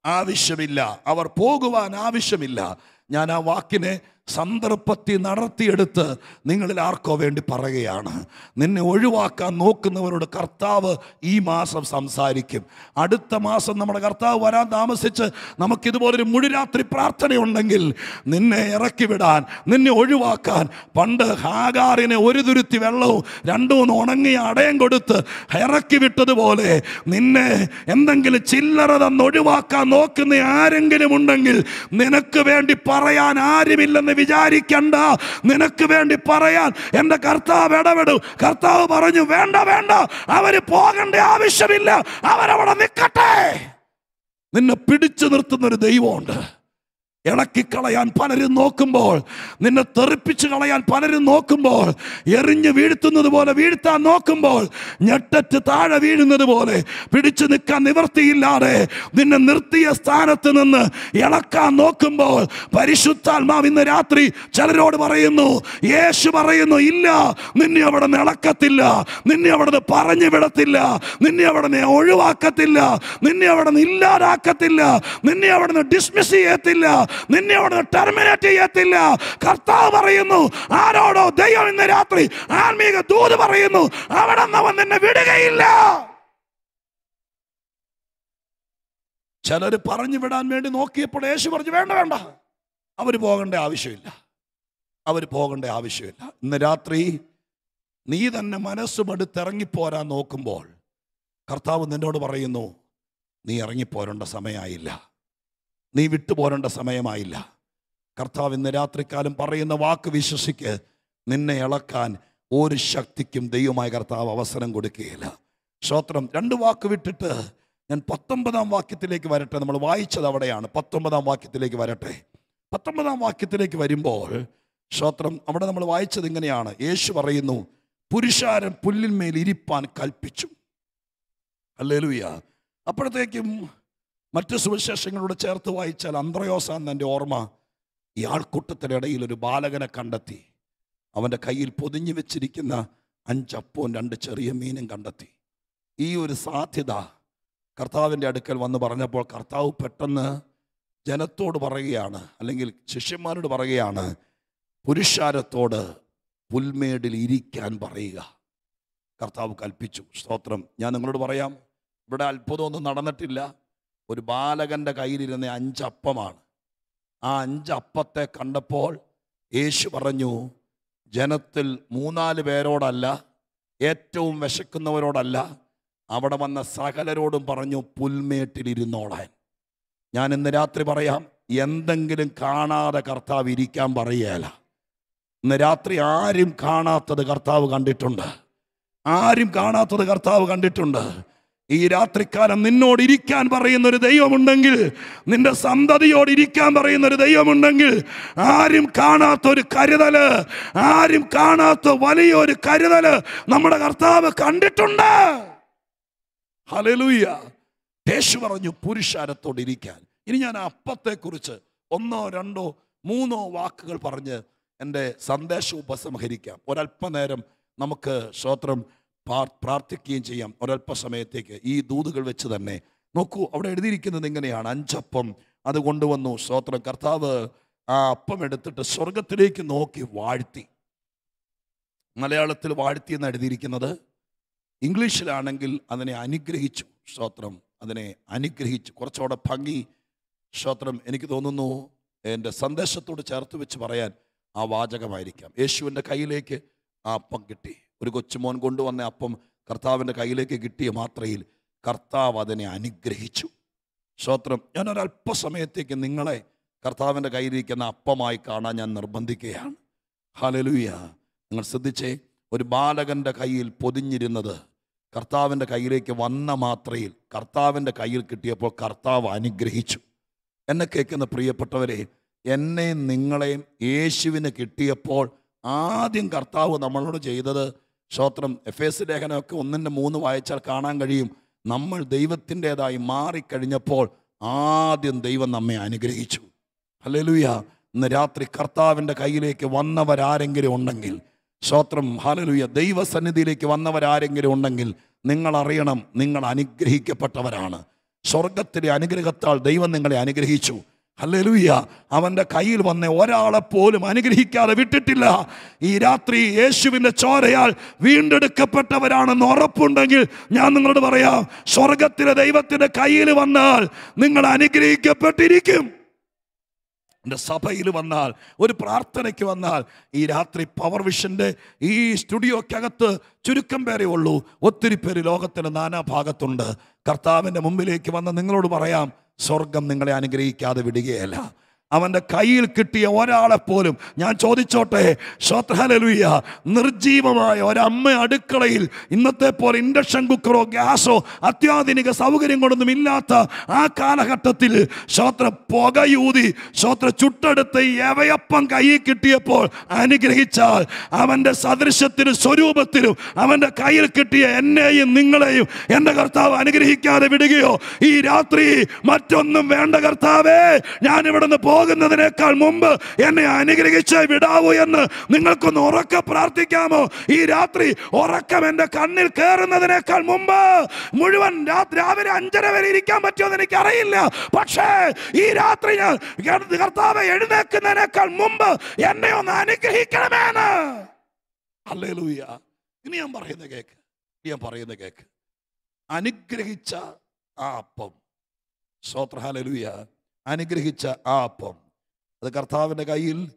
ആവശ്യമില്ല. അവർ പോകുവാൻ ആവശ്യമില്ല. ഞാൻ ആ വാക്കിനെ സന്ദർഭത്തിൽ നടത്തിയെടുത്ത് നിങ്ങളിൽ ആർക്കോ വേണ്ടി പറയുകയാണ്. നിന്നെ ഒഴിവാക്കാൻ നോക്കുന്നവരോട് കർത്താവ് ഈ മാസം സംസാരിക്കും. അടുത്ത മാസം നമ്മുടെ കർത്താവ് വരാൻ താമസിച്ച് നമുക്കിതുപോലൊരു മുഴുരാത്രി പ്രാർത്ഥനയുണ്ടെങ്കിൽ നിന്നെ ഇറക്കി വിടാൻ നിന്നെ ഒഴിവാക്കാൻ പണ്ട് ഹാഗാറിനെ ഒരു തുരുത്തി വെള്ളവും രണ്ടു മൂന്ന് ഉണങ്ങിയ അടയം കൊടുത്ത് ഇറക്കി വിട്ടതുപോലെ നിന്നെ എന്തെങ്കിലും ചില്ലറ തന്ന് ഒഴിവാക്കാൻ നോക്കുന്ന ആരെങ്കിലും ഉണ്ടെങ്കിൽ നിനക്ക് വേണ്ടി പറയാൻ ആരുമില്ലെന്ന് വിചാരിക്കണ്ട. നിനക്ക് വേണ്ടി പറയാൻ എന്റെ കർത്താവ് ഇടപെടും. കർത്താവ് പറഞ്ഞു വേണ്ട വേണ്ട. അവർ പോകേണ്ട ആവശ്യമില്ല. അവരവിടെ നിൽക്കട്ടെ. നിന്നെ പിടിച്ചു നിർത്തുന്ന ഒരു ദൈവമുണ്ട്. ഇളക്കിക്കളയാൻ പലരും നോക്കുമ്പോൾ നിന്നെ തെറിപ്പിച്ച് കളയാൻ പലരും നോക്കുമ്പോൾ എറിഞ്ഞ് വീഴ്ത്തുന്നത് പോലെ വീഴ്ത്താൻ നോക്കുമ്പോൾ ഞെട്ടറ്റ് താഴെ വീഴുന്നത് പോലെ പിടിച്ചു നിൽക്കാൻ നിവർത്തിയില്ലാതെ നിന്നെ നിർത്തിയ സ്ഥാനത്ത് നിന്ന് ഇളക്കാൻ നോക്കുമ്പോൾ പരിശുദ്ധാത്മാവ് ഇന്ന് രാത്രി ചിലരോട് പറയുന്നു യേശു പറയുന്നു ഇല്ല നിന്നെ അവിടെ നിന്ന് ഇളക്കത്തില്ല നിന്നെ അവിടെ നിന്ന് പറഞ്ഞു വിടത്തില്ല നിന്നെ അവിടെ നിന്ന് ഒഴിവാക്കത്തില്ല നിന്നെ അവിടെ നിന്ന് ഇല്ലാതാക്കത്തില്ല നിന്നെ അവിടെ നിന്ന് ഡിസ്മിസ് ചെയ്യത്തില്ല നിന്നെ അവിടെ ടെർമിനേറ്റ് ചെയ്യത്തില്ല. കർത്താവ് പറയുന്നു ആരോടോ ദൈവം ഇന്ന് രാത്രി ആത്മീക ദൂത് പറയുന്നു അവിടെ നവൻ നിന്നെ വിടുകയില്ല. ചിലർ പറഞ്ഞു വിടാൻ വേണ്ടി നോക്കിയപ്പോൾ യേശു പറഞ്ഞു വേണ്ട വേണ്ട. അവർ പോകേണ്ട ആവശ്യമില്ല. അവർ പോകേണ്ട ആവശ്യമില്ല. ഇന്ന് രാത്രി നീ തന്നെ മനസ്സുമെടുത്തിറങ്ങിപ്പോരാൻ നോക്കുമ്പോൾ കർത്താവ് നിന്നോട് പറയുന്നു നീ ഇറങ്ങിപ്പോരേണ്ട സമയമായില്ല നീ വിട്ടുപോരേണ്ട സമയമായില്ല. കർത്താവ് ഇന്ന് രാത്രിക്കാലം പറയുന്ന വാക്ക് വിശ്വസിക്ക്. നിന്നെ ഇളക്കാൻ ഒരു ശക്തിക്കും ദൈവമായ കർത്താവ് അവസരം കൊടുക്കുകയില്ല. ശ്രോത്രം രണ്ട് വാക്ക് വിട്ടിട്ട് ഞാൻ പത്തൊമ്പതാം വാക്യത്തിലേക്ക് വരട്ടെ. നമ്മൾ വായിച്ചത് അവിടെയാണ്. പത്തൊമ്പതാം വാക്യത്തിലേക്ക് വരട്ടെ. പത്തൊമ്പതാം വാക്യത്തിലേക്ക് വരുമ്പോൾ ശ്രോത്രം അവിടെ നമ്മൾ വായിച്ചത് ഇങ്ങനെയാണ്. യേശു പറയുന്നു പുരുഷാരൻ പുല്ലിന്മേൽ ഇരിപ്പാൻ കൽപ്പിച്ചു. അല്ലേലുയ്യ അപ്പോഴത്തേക്കും മറ്റ് സുവിശേഷങ്ങളോട് ചേർത്ത് വായിച്ചാൽ അന്ത്രയോസാന്ന് എന്റെ ഓർമ്മ ഈ ആൾക്കൂട്ടത്തിന്റെ ഇടയിൽ ഒരു ബാലകനെ കണ്ടെത്തി. അവന്റെ കയ്യിൽ പൊതിഞ്ഞു വെച്ചിരിക്കുന്ന അഞ്ചപ്പവും രണ്ട് ചെറിയ മീനും കണ്ടെത്തി. ഈ ഒരു സാധ്യത കർത്താവിന്റെ അടുക്കൽ വന്ന് പറഞ്ഞപ്പോൾ കർത്താവ് പെട്ടെന്ന് ജനത്തോട് പറയുകയാണ് അല്ലെങ്കിൽ ശിഷ്യന്മാരോട് പറയുകയാണ് പുരുഷാരത്തോട് പുൽമേടിൽ ഇരിക്കാൻ പറയുക. കർത്താവ് കൽപ്പിച്ചു. സ്തോത്രം. ഞാൻ നിങ്ങളോട് പറയാം ഇവിടെ അത്ഭുതമൊന്നും നടന്നിട്ടില്ല. ഒരു ബാലകന്റെ കയ്യിലിരുന്ന അഞ്ചപ്പമാണ്. ആ അഞ്ചപ്പത്തെ കണ്ടപ്പോൾ യേശു പറഞ്ഞു ജനത്തിൽ മൂന്നാൽ പേരോടല്ല ഏറ്റവും വിശക്കുന്നവരോടല്ല. അവിടെ വന്ന സകലരോടും പറഞ്ഞു പുൽമേട്ടിലിരുന്നോളാൻ. ഞാൻ ഇന്ന് രാത്രി പറയാം എന്തെങ്കിലും കാണാതെ കർത്താവ് ഇരിക്കാൻ പറയുകയല്ല ഇന്ന് രാത്രി ആരും കാണാത്തത് കർത്താവ് കണ്ടിട്ടുണ്ട്. ആരും കാണാത്തത് കർത്താവ് കണ്ടിട്ടുണ്ട്. ഈ രാത്രിക്കാലം നിന്നോട് ഇരിക്കാൻ പറയുന്ന ഒരു ദൈവമുണ്ടെങ്കിൽ നിന്റെ സന്തതിയോട് ഇരിക്കാൻ പറയുന്ന ഒരു ദൈവമുണ്ടെങ്കിൽ ആരും കാണാത്ത ഒരു കരുതൽ ആരും കാണാത്ത വലിയൊരു കരുതൽ നമ്മുടെ കർത്താവ് കണ്ടിട്ടുണ്ട്. ഹലലൂയ യേശു പറഞ്ഞു പുരുഷാരത്തോട് ഇരിക്കാൻ. ഇനി ഞാൻ അപ്പത്തെ അപ്പത്തെക്കുറിച്ച് ഒന്നോ രണ്ടോ മൂന്നോ വാക്കുകൾ പറഞ്ഞ് എന്റെ സന്ദേശം ഉപസംഹരിക്കാം. ഒരല്പനേരം നമുക്ക് ശ്രോത്രം പ്രാർത്ഥിക്കുകയും ചെയ്യാം. ഒരല്പസമയത്തേക്ക് ഈ ദൂതുകൾ വെച്ച് തന്നെ നോക്കൂ അവിടെ എഴുതിയിരിക്കുന്നത് എങ്ങനെയാണ് അഞ്ചപ്പം അത് കൊണ്ടുവന്നു. സ്വോത്ര കർത്താവ് ആ അപ്പം എടുത്തിട്ട് സ്വർഗത്തിലേക്ക് നോക്കി വാഴ്ത്തി. മലയാളത്തിൽ വാഴ്ത്തി എന്ന് എഴുതിയിരിക്കുന്നത്. ഇംഗ്ലീഷിലാണെങ്കിൽ അതിനെ അനുഗ്രഹിച്ചു. സ്തോത്രം. അതിനെ അനുഗ്രഹിച്ചു. കുറച്ചുകൂടെ ഭംഗി. സ്തോത്രം. എനിക്ക് തോന്നുന്നു എന്റെ സന്ദേശത്തോട് ചേർത്ത് വെച്ച് പറയാൻ ആ വാചകമായിരിക്കാം. യേശുവിന്റെ കയ്യിലേക്ക് ആ അപ്പം കിട്ടി. ഒരു കൊച്ചുമോൻ കൊണ്ടുവന്ന അപ്പം കർത്താവിന്റെ കയ്യിലേക്ക് കിട്ടിയ മാത്രയിൽ കർത്താവ് അതിനെ അനുഗ്രഹിച്ചു. സ്തോത്രം. ഞാൻ ഒരല്പസമയത്തേക്ക് നിങ്ങളെ കർത്താവിന്റെ കയ്യിലിരിക്കുന്ന അപ്പമായി കാണാൻ ഞാൻ നിർബന്ധിക്കുകയാണ്. ഹലലുയ നിങ്ങൾ ശ്രദ്ധിച്ചേ ഒരു ബാലകന്റെ കയ്യിൽ പൊതിഞ്ഞിരുന്നത് കർത്താവിന്റെ കയ്യിലേക്ക് വന്ന മാത്രയിൽ കർത്താവിന്റെ കയ്യിൽ കിട്ടിയപ്പോൾ കർത്താവ് അനുഗ്രഹിച്ചു. എന്നെ കേൾക്കുന്ന പ്രിയപ്പെട്ടവരെ എന്നെയും നിങ്ങളെയും യേശുവിന് കിട്ടിയപ്പോൾ ആദ്യം കർത്താവ് നമ്മളോട് ചെയ്തത് സ്തോത്രം എഫ് എസ് ലേഖനമൊക്കെ ഒന്നിന്റെ മൂന്ന് വായിച്ചാൽ കാണാൻ കഴിയും. നമ്മൾ ദൈവത്തിന്റെതായി മാറിക്കഴിഞ്ഞപ്പോൾ ആദ്യം ദൈവം നമ്മെ അനുഗ്രഹിച്ചു. ഹല്ലേലൂയ. ഇന്ന് രാത്രി കർത്താവിന്റെ കയ്യിലേക്ക് വന്നവരാരെങ്കിലും ഉണ്ടെങ്കിൽ സ്തോത്രം ഹല്ലേലൂയ. ദൈവസന്നിധിയിലേക്ക് വന്നവരാരെങ്കിലും ഉണ്ടെങ്കിൽ നിങ്ങൾ അറിയണം നിങ്ങൾ അനുഗ്രഹിക്കപ്പെട്ടവരാണ്. സ്വർഗത്തിലെ അനുഗ്രഹത്താൽ ദൈവം നിങ്ങളെ അനുഗ്രഹിച്ചു. ഹല്ലേലൂയ. അവന്റെ കയ്യിൽ വന്ന ഒരാളെ പോലും അനുഗ്രഹിക്കാതെ വിട്ടിട്ടില്ല. ഈ രാത്രി യേശുവിന്റെ ചോരയാൽ വീണ്ടെടുക്കപ്പെട്ടവരാണെന്ന് ഉറപ്പുണ്ടെങ്കിൽ ഞാൻ നിങ്ങളോട് പറയാം സ്വർഗത്തിലെ ദൈവത്തിന്റെ കയ്യിൽ വന്നാൽ നിങ്ങൾ അനുഗ്രഹിക്കപ്പെട്ടിരിക്കും. എന്റെ സഭയിൽ വന്നാൽ ഒരു പ്രാർത്ഥനയ്ക്ക് വന്നാൽ ഈ രാത്രി പവർ വിഷന്റെ ഈ സ്റ്റുഡിയോക്കകത്ത് ചുരുക്കം പേരേ ഉള്ളൂ. ഒത്തിരി പേര് ലോകത്തിന്റെ നാനാഭാഗത്തുണ്ട്. കർത്താവിന്റെ മുമ്പിലേക്ക് വന്ന് നിങ്ങളോട് പറയാം സ്വർഗം നിങ്ങളെ അനുഗ്രഹിക്കാതെ വിടുകയല്ല. അവന്റെ കയ്യിൽ കിട്ടിയ ഒരാളെപ്പോലും ഞാൻ ചോദിച്ചോട്ടെ? ശ്രോത്രഹലലുയ്യ നിർജീവമായ ഒരമ്മ അടുക്കളയിൽ ഇന്നത്തെ പോലെ ഇൻഡക്ഷൻ കുക്കറോ ഗ്യാസോ അത്യാധുനിക സൗകര്യം കൊണ്ടൊന്നും ഇല്ലാത്ത ആ കാലഘട്ടത്തിൽ ശ്രോത്ര പുകയൂതി ശ്രോത്ര ചുട്ടെടുത്ത് എവയപ്പം കയ്യിൽ കിട്ടിയപ്പോൾ അനുഗ്രഹിച്ചാൽ അവന്റെ സദൃശ്യത്തിനും സ്വരൂപത്തിനും അവന്റെ കയ്യിൽ കിട്ടിയ എന്നെയും നിങ്ങളെയും എന്റെ കർത്താവ് അനുഗ്രഹിക്കാതെ വിടുകയോ? ഈ രാത്രി മറ്റൊന്നും വേണ്ട കർത്താവേ ഞാൻ ഇവിടുന്ന് പോകുന്നതിനേക്കാൾ മുമ്പ് എന്നെ അനുഗ്രഹിച്ച് വിടാവൂ എന്ന് നിങ്ങൾക്കൊന്ന് ഉറക്ക പ്രാർത്ഥിക്കാമോ? ഈ രാത്രി ഉറക്കം എന്റെ കണ്ണിൽ കയറുന്നതിനേക്കാൾ മുമ്പ് മുഴുവൻ രാവിലെ അഞ്ചര വരെ ഇരിക്കാൻ പറ്റുമെന്ന് എനിക്കറിയില്ല. പക്ഷേ ഈ രാത്രി ഞാൻ കർത്താവ് എഴുന്നേക്കുന്നതിനേക്കാൾ മുമ്പ് എന്നെ ഒന്ന് അനുഗ്രഹിക്കണമെന്ന്. അല്ലേലൂയ ഇനി ഞാൻ പറയുന്ന കേക്ക്. ഞാൻ പറയുന്ന കേക്ക്. അനുഗ്രഹിച്ച ആ അപ്പം. സ്വത്രഹാലലൂയ അനുഗ്രഹിച്ച ആ അപ്പം. അത് കർത്താവിന്റെ കയ്യിൽ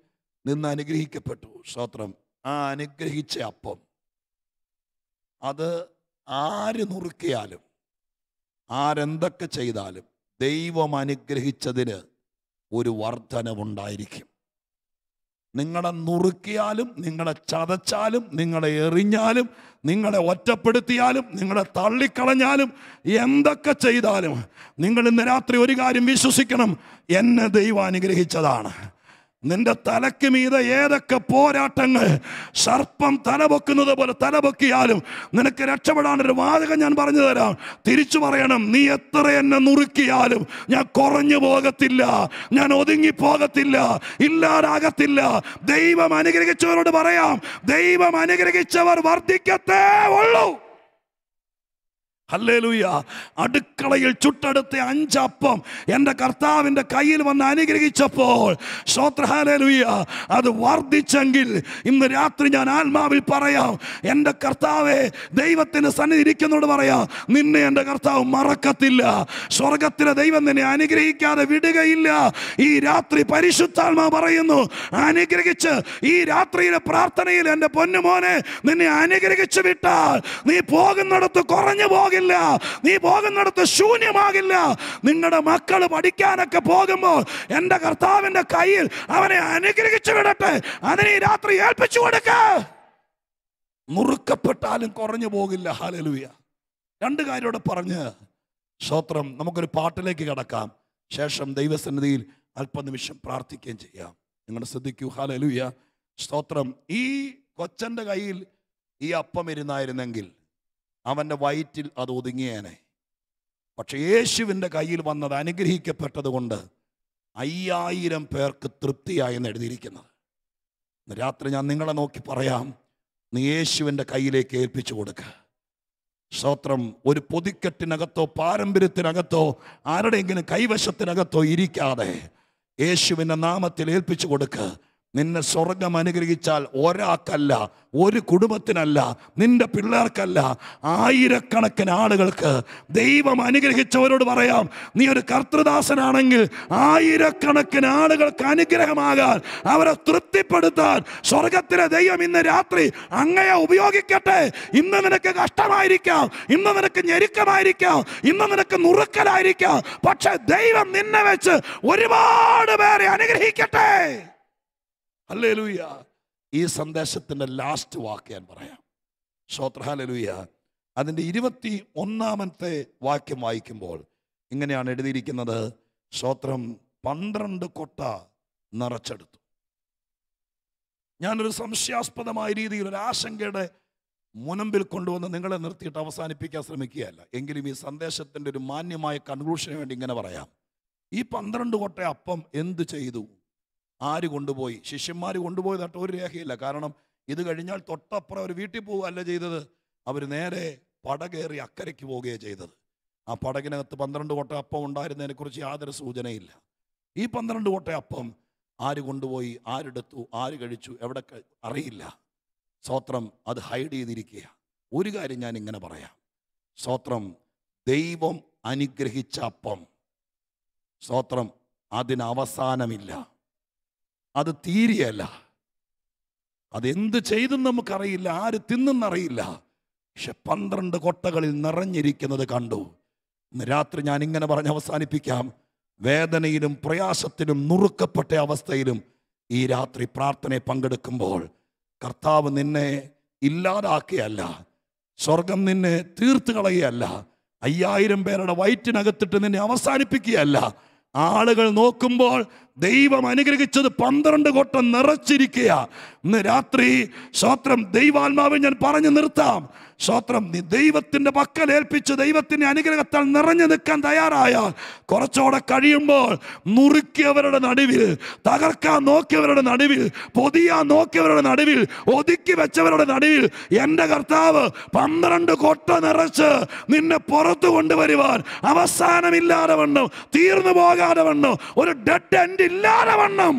നിന്ന് അനുഗ്രഹിക്കപ്പെട്ടു. സ്തോത്രം. ആ അനുഗ്രഹിച്ച അപ്പം. അത് ആര് നുറുക്കിയാലും ആരെന്തൊക്കെ ചെയ്താലും ദൈവം അനുഗ്രഹിച്ചതിന് ഒരു വർധനവുണ്ടായിരിക്കും. നിങ്ങളെ നുറുക്കിയാലും നിങ്ങളെ ചതച്ചാലും നിങ്ങളെ എറിഞ്ഞാലും നിങ്ങളെ ഒറ്റപ്പെടുത്തിയാലും നിങ്ങളെ തള്ളിക്കളഞ്ഞാലും എന്തൊക്കെ ചെയ്താലും നിങ്ങൾ ഇന്ന് രാത്രി ഒരു കാര്യം വിശ്വസിക്കണം. എന്നെ ദൈവം അനുഗ്രഹിച്ചതാണ്. നിന്റെ തലയ്ക്ക് മീതെ ഏതൊക്കെ പോരാട്ടങ്ങൾ സർപ്പം തലപൊക്കുന്നത് പോലെ തലപൊക്കിയാലും നിനക്ക് രക്ഷപ്പെടാനൊരു വാചകം ഞാൻ പറഞ്ഞു തരാം. തിരിച്ചു പറയണം നീ എത്ര എന്നെ നുറുക്കിയാലും ഞാൻ കുറഞ്ഞു പോകത്തില്ല ഞാൻ ഒതുങ്ങി പോകത്തില്ല ഇല്ലാതാകത്തില്ല. ദൈവം അനുഗ്രഹിച്ചവരോട് പറയാം ദൈവം അനുഗ്രഹിച്ചവർ വർദ്ധിക്കത്തേ ഉള്ളൂ. ഹല്ലേലൂയ. അടുക്കളയിൽ ചുട്ടടുത്ത അഞ്ചപ്പം എന്റെ കർത്താവിന്റെ കയ്യിൽ വന്ന് അനുഗ്രഹിച്ചപ്പോൾ. ശ്രോത്ര ഹല്ലേലൂയ. അത് വർദ്ധിച്ചെങ്കിൽ ഇന്ന് രാത്രി ഞാൻ ആത്മാവിൽ പറയാം എന്റെ കർത്താവെ ദൈവത്തിന് സന്നിധി ഇരിക്കുന്നോട് പറയാം നിന്നെ എന്റെ കർത്താവ് മറക്കത്തില്ല. സ്വർഗത്തിലെ ദൈവം നിന്നെ അനുഗ്രഹിക്കാതെ വിടുകയില്ല. ഈ രാത്രി പരിശുദ്ധാത്മാ പറയുന്നു അനുഗ്രഹിച്ച് ഈ രാത്രിയിലെ പ്രാർത്ഥനയിൽ എന്റെ പൊന്നുമോനെ നിന്നെ അനുഗ്രഹിച്ചു വിട്ടാൽ നീ പോകുന്നിടത്ത് കുറഞ്ഞു പോകില്ല. നീ പോകുന്നിടത്ത് ശൂന്യമാകില്ല. നിങ്ങളുടെ മക്കൾ പഠിക്കാനൊക്കെ പോകുമ്പോൾ എന്റെ കർത്താവിന്റെ കയ്യിൽ അവനെ അനുഗ്രഹിച്ചു വിടട്ടെ. അതിനെ രാത്രി ഏൽപ്പിച്ചു കൊടുക്ക. മുറുക്കപ്പെട്ടാലും കുറഞ്ഞു പോകില്ല. ഹാലലുയ രണ്ട് കാര്യം ഇവിടെ പറഞ്ഞ് സ്തോത്രം നമുക്കൊരു പാട്ടിലേക്ക് കടക്കാം. ശേഷം ദൈവസന്നിധിയിൽ അല്പനിമിഷം പ്രാർത്ഥിക്കുകയും ചെയ്യാം. നിങ്ങൾ ശ്രദ്ധിക്കൂ. ഹാലലുയ സ്തോത്രം ഈ കൊച്ചന്റെ കയ്യിൽ ഈ അപ്പം ഇരുന്നായിരുന്നെങ്കിൽ അവന്റെ വയറ്റിൽ അത് ഒതുങ്ങിയേനെ. പക്ഷെ യേശുവിന്റെ കയ്യിൽ വന്നത് അനുഗ്രഹിക്കപ്പെട്ടത് കൊണ്ട് അയ്യായിരം പേർക്ക് തൃപ്തിയായി എന്ന് എഴുതിയിരിക്കുന്നത്. രാത്രി ഞാൻ നിങ്ങളെ നോക്കി പറയാം നീ യേശുവിന്റെ കയ്യിലേക്ക് ഏൽപ്പിച്ചു കൊടുക്കുക സ്തോത്രം ഒരു പൊതിക്കെട്ടിനകത്തോ പാരമ്പര്യത്തിനകത്തോ ആരുടെയെങ്കിലും കൈവശത്തിനകത്തോ ഇരിക്കാതെ യേശുവിന്റെ നാമത്തിൽ ഏൽപ്പിച്ചു കൊടുക്കുക നിന്നെ സ്വർഗം അനുഗ്രഹിച്ചാൽ ഒരാൾക്കല്ല ഒരു കുടുംബത്തിനല്ല നിന്റെ പിള്ളേർക്കല്ല. ആയിരക്കണക്കിന് ആളുകൾക്ക് ദൈവം അനുഗ്രഹിച്ചവരോട് പറയാം നീ ഒരു കർത്തൃദാസനാണെങ്കിൽ ആയിരക്കണക്കിന് ആളുകൾക്ക് അനുഗ്രഹമാകാൻ അവരെ തൃപ്തിപ്പെടുത്താൻ സ്വർഗത്തിലെ ദൈവം ഇന്ന് രാത്രി അങ്ങയെ ഉപയോഗിക്കട്ടെ. ഇന്ന് നിനക്ക് കഷ്ടമായിരിക്കാം ഇന്ന് നിനക്ക് ഞെരുക്കമായിരിക്കാം ഇന്ന് നിനക്ക് നുറുക്കലായിരിക്കാം. പക്ഷെ ദൈവം നിന്നെ വെച്ച് ഒരുപാട് പേരെ അനുഗ്രഹിക്കട്ടെ. ഹല്ലേലൂയ. ഈ സന്ദേശത്തിന്റെ ലാസ്റ്റ് വാക്ക് ഞാൻ പറയാം. ശ്രോത്ര ഹല്ലേലൂയ. അതിന്റെ ഇരുപത്തി ഒന്നാമത്തെ വാക്യം വായിക്കുമ്പോൾ ഇങ്ങനെയാണ് എഴുതിയിരിക്കുന്നത്. ശ്രോത്രം പന്ത്രണ്ട് കൊട്ട നിറച്ചെടുത്തു. ഞാനൊരു സംശയാസ്പദമായ രീതിയിൽ ഒരു ആശങ്കയുടെ മുനമ്പിൽ കൊണ്ടുവന്ന് നിങ്ങളെ നിർത്തിയിട്ട് അവസാനിപ്പിക്കാൻ ശ്രമിക്കുകയല്ല. എങ്കിലും ഈ സന്ദേശത്തിന്റെ ഒരു മാന്യമായ കൺക്ലൂഷന് വേണ്ടി ഇങ്ങനെ പറയാം. ഈ പന്ത്രണ്ട് കൊട്ട അപ്പം എന്ത് ചെയ്തു? ആര് കൊണ്ടുപോയി? ശിഷ്യന്മാർ കൊണ്ടുപോയതായിട്ട് ഒരു രേഖയില്ല. കാരണം ഇത് കഴിഞ്ഞാൽ തൊട്ടപ്പുറം അവർ വീട്ടിൽ പോവുകയല്ല ചെയ്തത്. അവർ നേരെ പടകേറി അക്കരയ്ക്ക് പോവുകയാണ് ചെയ്തത്. ആ പടകിനകത്ത് പന്ത്രണ്ട് കോട്ട അപ്പം ഉണ്ടായിരുന്നതിനെ കുറിച്ച് യാതൊരു സൂചനയില്ല. ഈ പന്ത്രണ്ട് കോട്ട അപ്പം ആര് കൊണ്ടുപോയി? ആരെടുത്തു? ആര് കഴിച്ചു? എവിടെ അറിയില്ല. സ്വോത്രം അത് ഹൈഡ് ചെയ്തിരിക്കുക ഒരു കാര്യം ഞാൻ ഇങ്ങനെ പറയാം. സ്വോത്രം ദൈവം അനുഗ്രഹിച്ച അപ്പം. സ്വോത്രം അതിന് അവസാനമില്ല. അത് തീരെയല്ല. അതെന്ത് ചെയ്തെന്ന് നമുക്കറിയില്ല ആര് തിന്നെന്നറിയില്ല. പക്ഷെ പന്ത്രണ്ട് കൊട്ടകളിൽ നിറഞ്ഞിരിക്കുന്നത് കണ്ടു. ഇന്ന് രാത്രി ഞാൻ ഇങ്ങനെ പറഞ്ഞ് അവസാനിപ്പിക്കാം. വേദനയിലും പ്രയാസത്തിലും നുറുക്കപ്പെട്ട അവസ്ഥയിലും ഈ രാത്രി പ്രാർത്ഥനയെ പങ്കെടുക്കുമ്പോൾ കർത്താവ് നിന്നെ ഇല്ലാതാക്കിയല്ല സ്വർഗം നിന്നെ തീർത്ത് കളയുകയല്ല അയ്യായിരം പേരുടെ വയറ്റിനകത്തിട്ട് നിന്നെ അവസാനിപ്പിക്കുകയല്ല. ആളുകൾ നോക്കുമ്പോൾ ദൈവം അനുഗ്രഹിച്ചത് പന്ത്രണ്ട് കൊട്ടം നിറച്ചിരിക്കുക ഇന്ന് രാത്രി സ്വത്രം ദൈവാത്മാവ് ഞാൻ പറഞ്ഞു നിർത്താം. സ്വത്രം നീ ദൈവത്തിന്റെ പക്കൽ ഏൽപ്പിച്ച് ദൈവത്തിന്റെ അനുഗ്രഹത്താൽ നിറഞ്ഞു നിൽക്കാൻ തയ്യാറായാൽ കുറച്ചുകൂടെ കഴിയുമ്പോൾ നുറുക്കിയവരുടെ നടുവിൽ തകർക്കാൻ നോക്കിയവരുടെ നടുവിൽ പൊതിയാൻ നോക്കിയവരുടെ നടുവിൽ ഒതുക്കി വെച്ചവരുടെ നടുവിൽ എന്റെ കർത്താവ് പന്ത്രണ്ട് കൊട്ട നിറച്ച് നിന്നെ പുറത്തു കൊണ്ടുവരുവാൻ അവസാനമില്ലാതെ വണ്ണം തീർന്നു പോകാതെ വണ്ണം ഒരു ഡെഡ് എൻഡ് ഇല്ലാതെ വണ്ണം.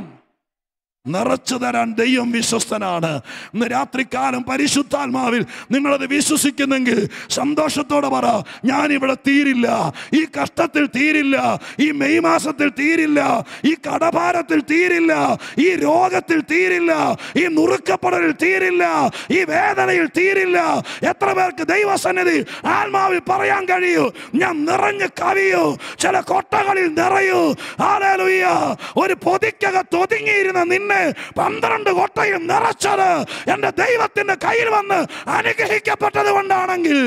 നിറച്ചു തരാൻ ദൈവം വിശ്വസ്തനാണ്. ഇന്ന് രാത്രികാലം പരിശുദ്ധാത്മാവിൽ നിങ്ങളത് വിശ്വസിക്കുന്നെങ്കിൽ സന്തോഷത്തോടെ പറ ഞാൻ ഇവിടെ തീരില്ല. ഈ കഷ്ടത്തിൽ തീരില്ല. ഈ മെയ് മാസത്തിൽ തീരില്ല. ഈ കടഭാരത്തിൽ തീരില്ല. ഈ രോഗത്തിൽ തീരില്ല. ഈ നുറുക്കപ്പെടലിൽ തീരില്ല. ഈ വേദനയിൽ തീരില്ല. എത്ര പേർക്ക് ദൈവസന്നിധി ആത്മാവിൽ പറയാൻ കഴിയൂ? ഞാൻ നിറഞ്ഞു കവിയൂ. ചില കൊട്ടകളിൽ നിറയൂ. ഹല്ലേലൂയ. ഒരു പൊതിക്കകത്ത് ഒതുങ്ങിയിരുന്ന നിന്നെ പന്ത്രണ്ട് കൊട്ടയും നിറച്ചത് എന്റെ ദൈവത്തിന്റെ കയ്യിൽ വന്ന് അനുഗ്രഹിക്കപ്പെട്ടത് കൊണ്ടാണെങ്കിൽ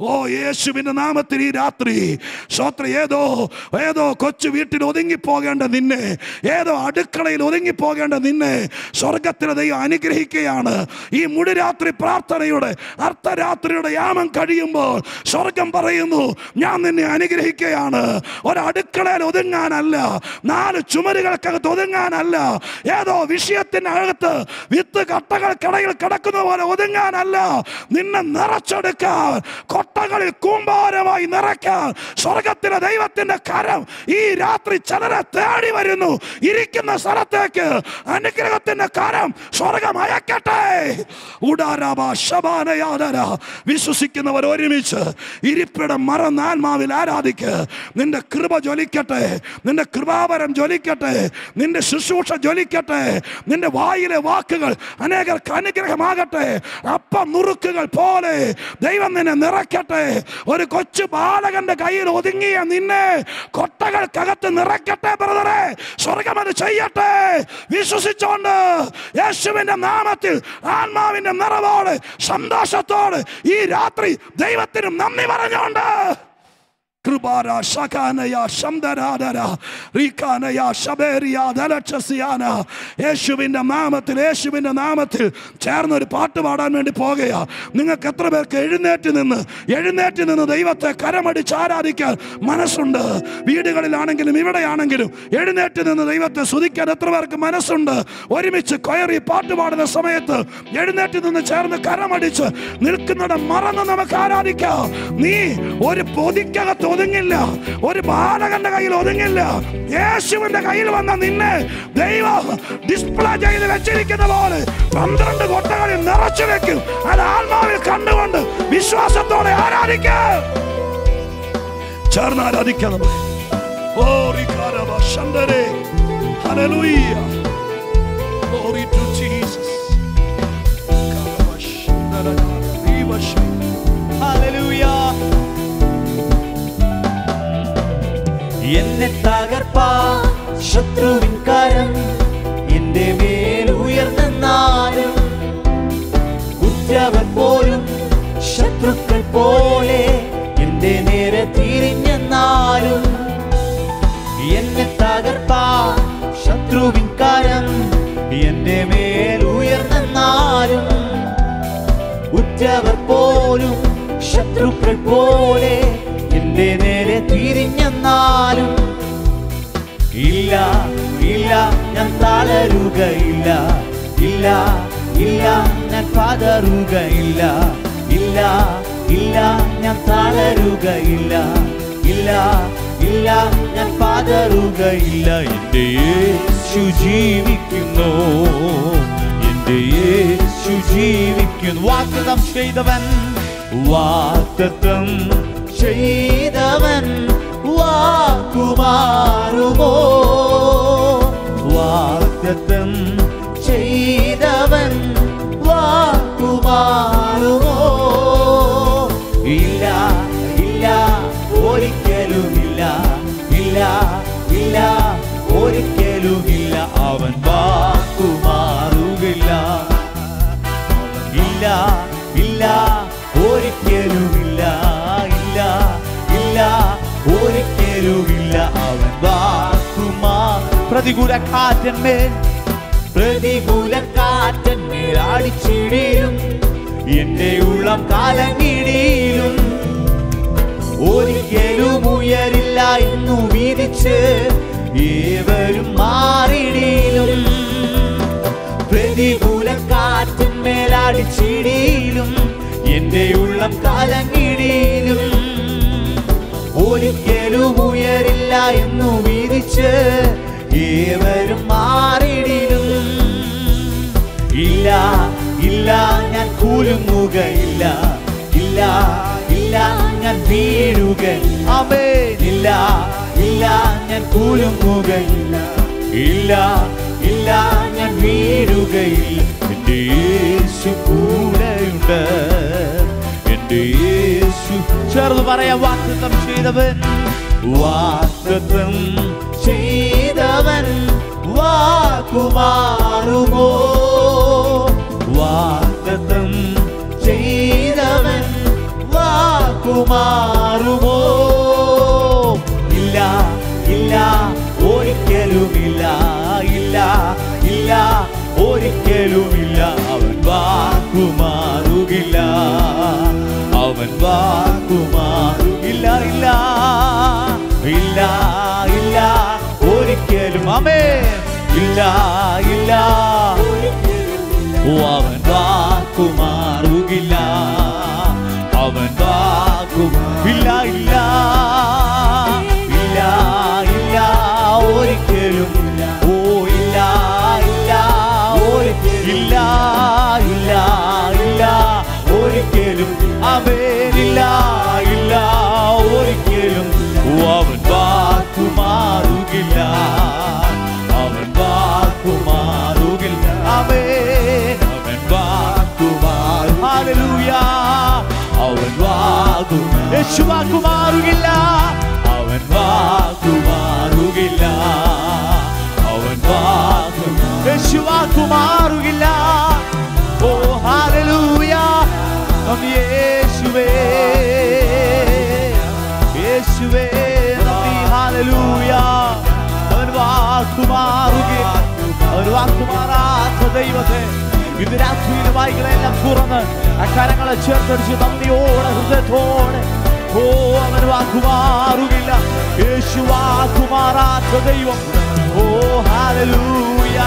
ഓ യേശുവിന്റെ നാമത്തിൽ ഈ രാത്രി ശ്രോത്ര ഏതോ ഏതോ കൊച്ചു വീട്ടിൽ ഒതുങ്ങിപ്പോകേണ്ട നിന്നെ ഏതോ അടുക്കളയിൽ ഒതുങ്ങിപ്പോകേണ്ട നിന്നെ സ്വർഗത്തിലെ ദൈവം അനുഗ്രഹിക്കുകയാണ്. ഈ മുടിരാത്രി പ്രാർത്ഥനയുടെ അർദ്ധരാത്രിയുടെ യാമം കഴിയുമ്പോൾ സ്വർഗം പറയുന്നു ഞാൻ നിന്നെ അനുഗ്രഹിക്കുകയാണ്. ഒരടുക്കളയിൽ ഒതുങ്ങാനല്ല നാല് ചുമരുകൾക്കകത്ത് ഒതുങ്ങാനല്ല ഏതോ വിഷയത്തിന്റെ അകത്ത് വിത്ത് കട്ടകൾക്കിടയിൽ കിടക്കുന്ന പോലെ ഒതുങ്ങാനല്ല. നിന്നെ നിറച്ചെടുക്കാൻ കൊട്ടകളിൽ കൂമ്പാരമായി നിറയ്ക്കാൻ സ്വർഗത്തിലെ ദൈവത്തിന്റെ കരം ഈ രാത്രി ചിലരെ തേടി വരുന്നു. ഇരിക്കുന്ന സ്ഥലത്തേക്ക് അനുഗ്രഹത്തിന്റെ കരം സ്വർഗം അയക്കട്ടെ. ഉടാരാബ ശബാനയാദര. വിശ്വസിക്കുന്നവർ ഒരുമിച്ച് ഇരിപ്പിടം മറന്ന് ആത്മാവിൽ ആരാധിക്ക്. നിന്റെ കൃപ ജ്വലിക്കട്ടെ. നിന്റെ കൃപാപരം ജ്വലിക്കട്ടെ. നിന്റെ ശുശ്രൂഷ ജ്വലിക്കട്ടെ. നിന്റെ വായിലെ വാക്കുകൾ അനേകർക്ക് അനുഗ്രഹമാകട്ടെ. അപ്പം നുറുക്കുകൾ പോലെ ദൈവം നിന്നെ നിറയ്ക്കട്ടെ. ഒരു കൊച്ചു ബാലകന്റെ കയ്യിൽ ഒതുങ്ങിയ നിന്നെ കൊട്ടകൾക്കകത്ത് നിറയ്ക്കട്ടെ ബ്രദറെ. സ്വർഗമത് ചെയ്യട്ടെ. വിശ്വസിച്ചോണ്ട് യേശുവിന്റെ നാമത്തിൽ ആത്മാവിന്റെ നിറവോട് സന്തോഷത്തോട് ഈ രാത്രി ദൈവത്തിനും നന്ദി പറഞ്ഞോണ്ട് കൃപാര ശകാനയ ശംദരാധര റീകാനയ ശബേരിയ ദലക്ഷസിയാന യേശുവിന്റെ നാമത്തിൽ യേശുവിന്റെ നാമത്തിൽ ചേർന്നൊരു പാട്ട് പാടാൻ വേണ്ടി പോകുകയാ. നിങ്ങൾക്ക് എത്ര പേർക്ക് എഴുന്നേറ്റ് നിന്ന് എഴുന്നേറ്റ് നിന്ന് ദൈവത്തെ കരമടിച്ച് ആരാധിക്കാൻ മനസ്സുണ്ട്? വീടുകളിലാണെങ്കിലും ഇവിടെയാണെങ്കിലും എഴുന്നേറ്റ് നിന്ന് ദൈവത്തെ സ്തുതിക്കാൻ എത്ര പേർക്ക് മനസ്സുണ്ട്? ഒരുമിച്ച് കയറി പാട്ട് പാടുന്ന സമയത്ത് എഴുന്നേറ്റ് നിന്ന് ചേർന്ന് കരമടിച്ച് നിൽക്കുന്നിടം മറന്ന് നമുക്ക് ആരാധിക്കാം. നീ ഒരു പൊതിക്കകത്ത് ഒതുങ്ങില്ല. ഒരു ബാലകന്റെ കയ്യിൽ ഒതുങ്ങില്ല. യേശുവിന്റെ കയ്യിൽ വന്ന നിന്നെ ദൈവം ഡിസ്പ്ലേ ചെയ്ത് വെച്ചിരിക്കുന്ന പോലെ പന്ത്രണ്ട് കൊട്ടകളിൽ നിറച്ചു വെക്കും. അത് ആത്മാവിൽ കണ്ടുകൊണ്ട് വിശ്വാസത്തോടെ ആരാധിക്കാം. ചേർന്ന് ആരാധിക്കാം നമുക്ക് ഹല്ലേലൂയ. Glory to Jesus. ശന്തരനാ, എന്നെ തകർപ്പാ ശത്രുവിൻ കരം. എന്റെ മേൽ ഉയർന്നാലും ഉറ്റവർ പോലും ശത്രുക്കൾ പോലെ എന്റെ നേരെ തിരിഞ്ഞെന്നാലും എന്നെ തകർപ്പാ ശത്രുവിൻ കരം. എന്റെ മേൽ ഉയർന്നെന്നാലും ഉറ്റവർ ശത്രുക്കൾ പോലെ എന്റെ നേരെ തിരിഞ്ഞെന്നാലും ഇല്ല ഇല്ല ഞാൻ തളരുകയില്ല. ഇല്ല ഇല്ല ഞാൻ പതറുകയില്ല. ഇല്ല ഇല്ല ഞാൻ തളരുകയില്ല. ഇല്ല ഇല്ല ഞാൻ പതറുകയില്ല. എന്റെ യേശു ജീവിക്കുന്നു. എന്റെ യേശു ജീവിക്കുന്നു. ചെയ്തവൻ വാഗ്ദത്തം ചെയ്തവൻ വാക്കുമാറുമോ? വാഗ്ദത്തം ചെയ്തവൻ വാക്കുമാറുമോ? ഇല്ല ഇല്ല ഒരിക്കലുമില്ല. ഇല്ല ഇല്ല ഒരിക്കലുമില്ല. അവൻ വാക്കുമാറുകില്ല. ഇല്ല ഇല്ല ഒരിക്കലുമില്ല. ഒരിക്കലുമില്ല അവൻ. വാക്കുമാ പ്രതികൂല കാറ്റന്മേൽ പ്രതികൂല കാറ്റന്മേൽ അടിച്ചിടിയും എന്റെ ഉള്ളം കാലങ്ങിടിയിലും. ഒരിക്കലും ഉയരില്ല എന്നു വീതിച്ച്. ഏവരും മാറിടിയിലും. പ്രതികൂല കാറ്റിന്മേലടിച്ചിടിയിലും എന്റെ ഉള്ളം കലങ്ങിടിയിലും. ഒരിക്കലും ഉയരില്ല എന്നു വീതിച്ച് ഏവരും മാറിടിലും ഇല്ല ഇല്ല ഞാൻ കൂലുങ്ങുകയില്ല. ഇല്ല ഇല്ല ഞാൻ വീഴുക അമേനില്ല ഇല്ല ഞാൻ കൂലുങ്ങുകയില്ല. ഇല്ല ഇല്ല ഞാൻ വീഴുകയില്ല. എന്റെ യേശു കൂടെയുണ്ട്. എന്റെ യേശു ചേർന്ന് പറയാം വാക്തത്വം ചെയ്തവൻ വാക്തത്വം ചെയ്തവൻ വാക്കുമാറുമോ? വാക്തത്വം ചെയ്തവൻ വാക്കുമാറുമോ? ഇല്ല ഇല്ല ഒരിക്കലുമില്ല ഇല്ല ഇല്ല ഒരിക്കലുമില്ല അവൻ വാക്കുമാറുകില്ല. അവൻ വാക്കുമാ ഇല്ല. ഇല്ല ഇല്ല. ഇല്ല ഒരിക്കലും അമേ. ഇല്ല ഇല്ല. അവൻ വാക്കുമാറുകില്ല. അവൻ വാക്കും ഇല്ല. ഇല്ല ഇല്ല. ഇല്ല ഒരിക്കലും. ഓ ഇല്ല ഇല്ല. ഒരിക്കലും ഇല്ല ഇല്ല. ഒരിക്കലും അവനില്ല ഇല്ല ഒരിക്കലും അവൻ വാക്കുമാറുകില്ല അവൻ വാക്കുമാറുകില്ല അവൻ അവൻ വാക്കുമാറു ഹല്ലേലൂയ. അവൻ വാക്കു യേശു വാക്കുമാറുകില്ല അവൻ വാക്കുമാറുകില്ല അവൻ വാക്കു യേശു വാക്കുമാറുകില്ല ഓ ഹല്ലേലൂയ. നം യേശുവേ. യേശുവേ നന്ദി ഹല്ലേലൂയ. അവൻ വാക്കുമാറുകയില്ല അവൻ വാക്കുമാറാത്ത ദൈവത്തെ ഇന്ന് രാത്രിയിലെ വായികളെല്ലാം തുറന്ന് അക്കാരങ്ങളെ ചേർത്തടിച്ച് നന്ദിയോടെ ഹൃദയത്തോടെ. ഓ അവൻ വാക്കുമാറുകില്ല യേശു വാക്കുമാറാത്ത ദൈവം. ഓ ഹാലലൂയ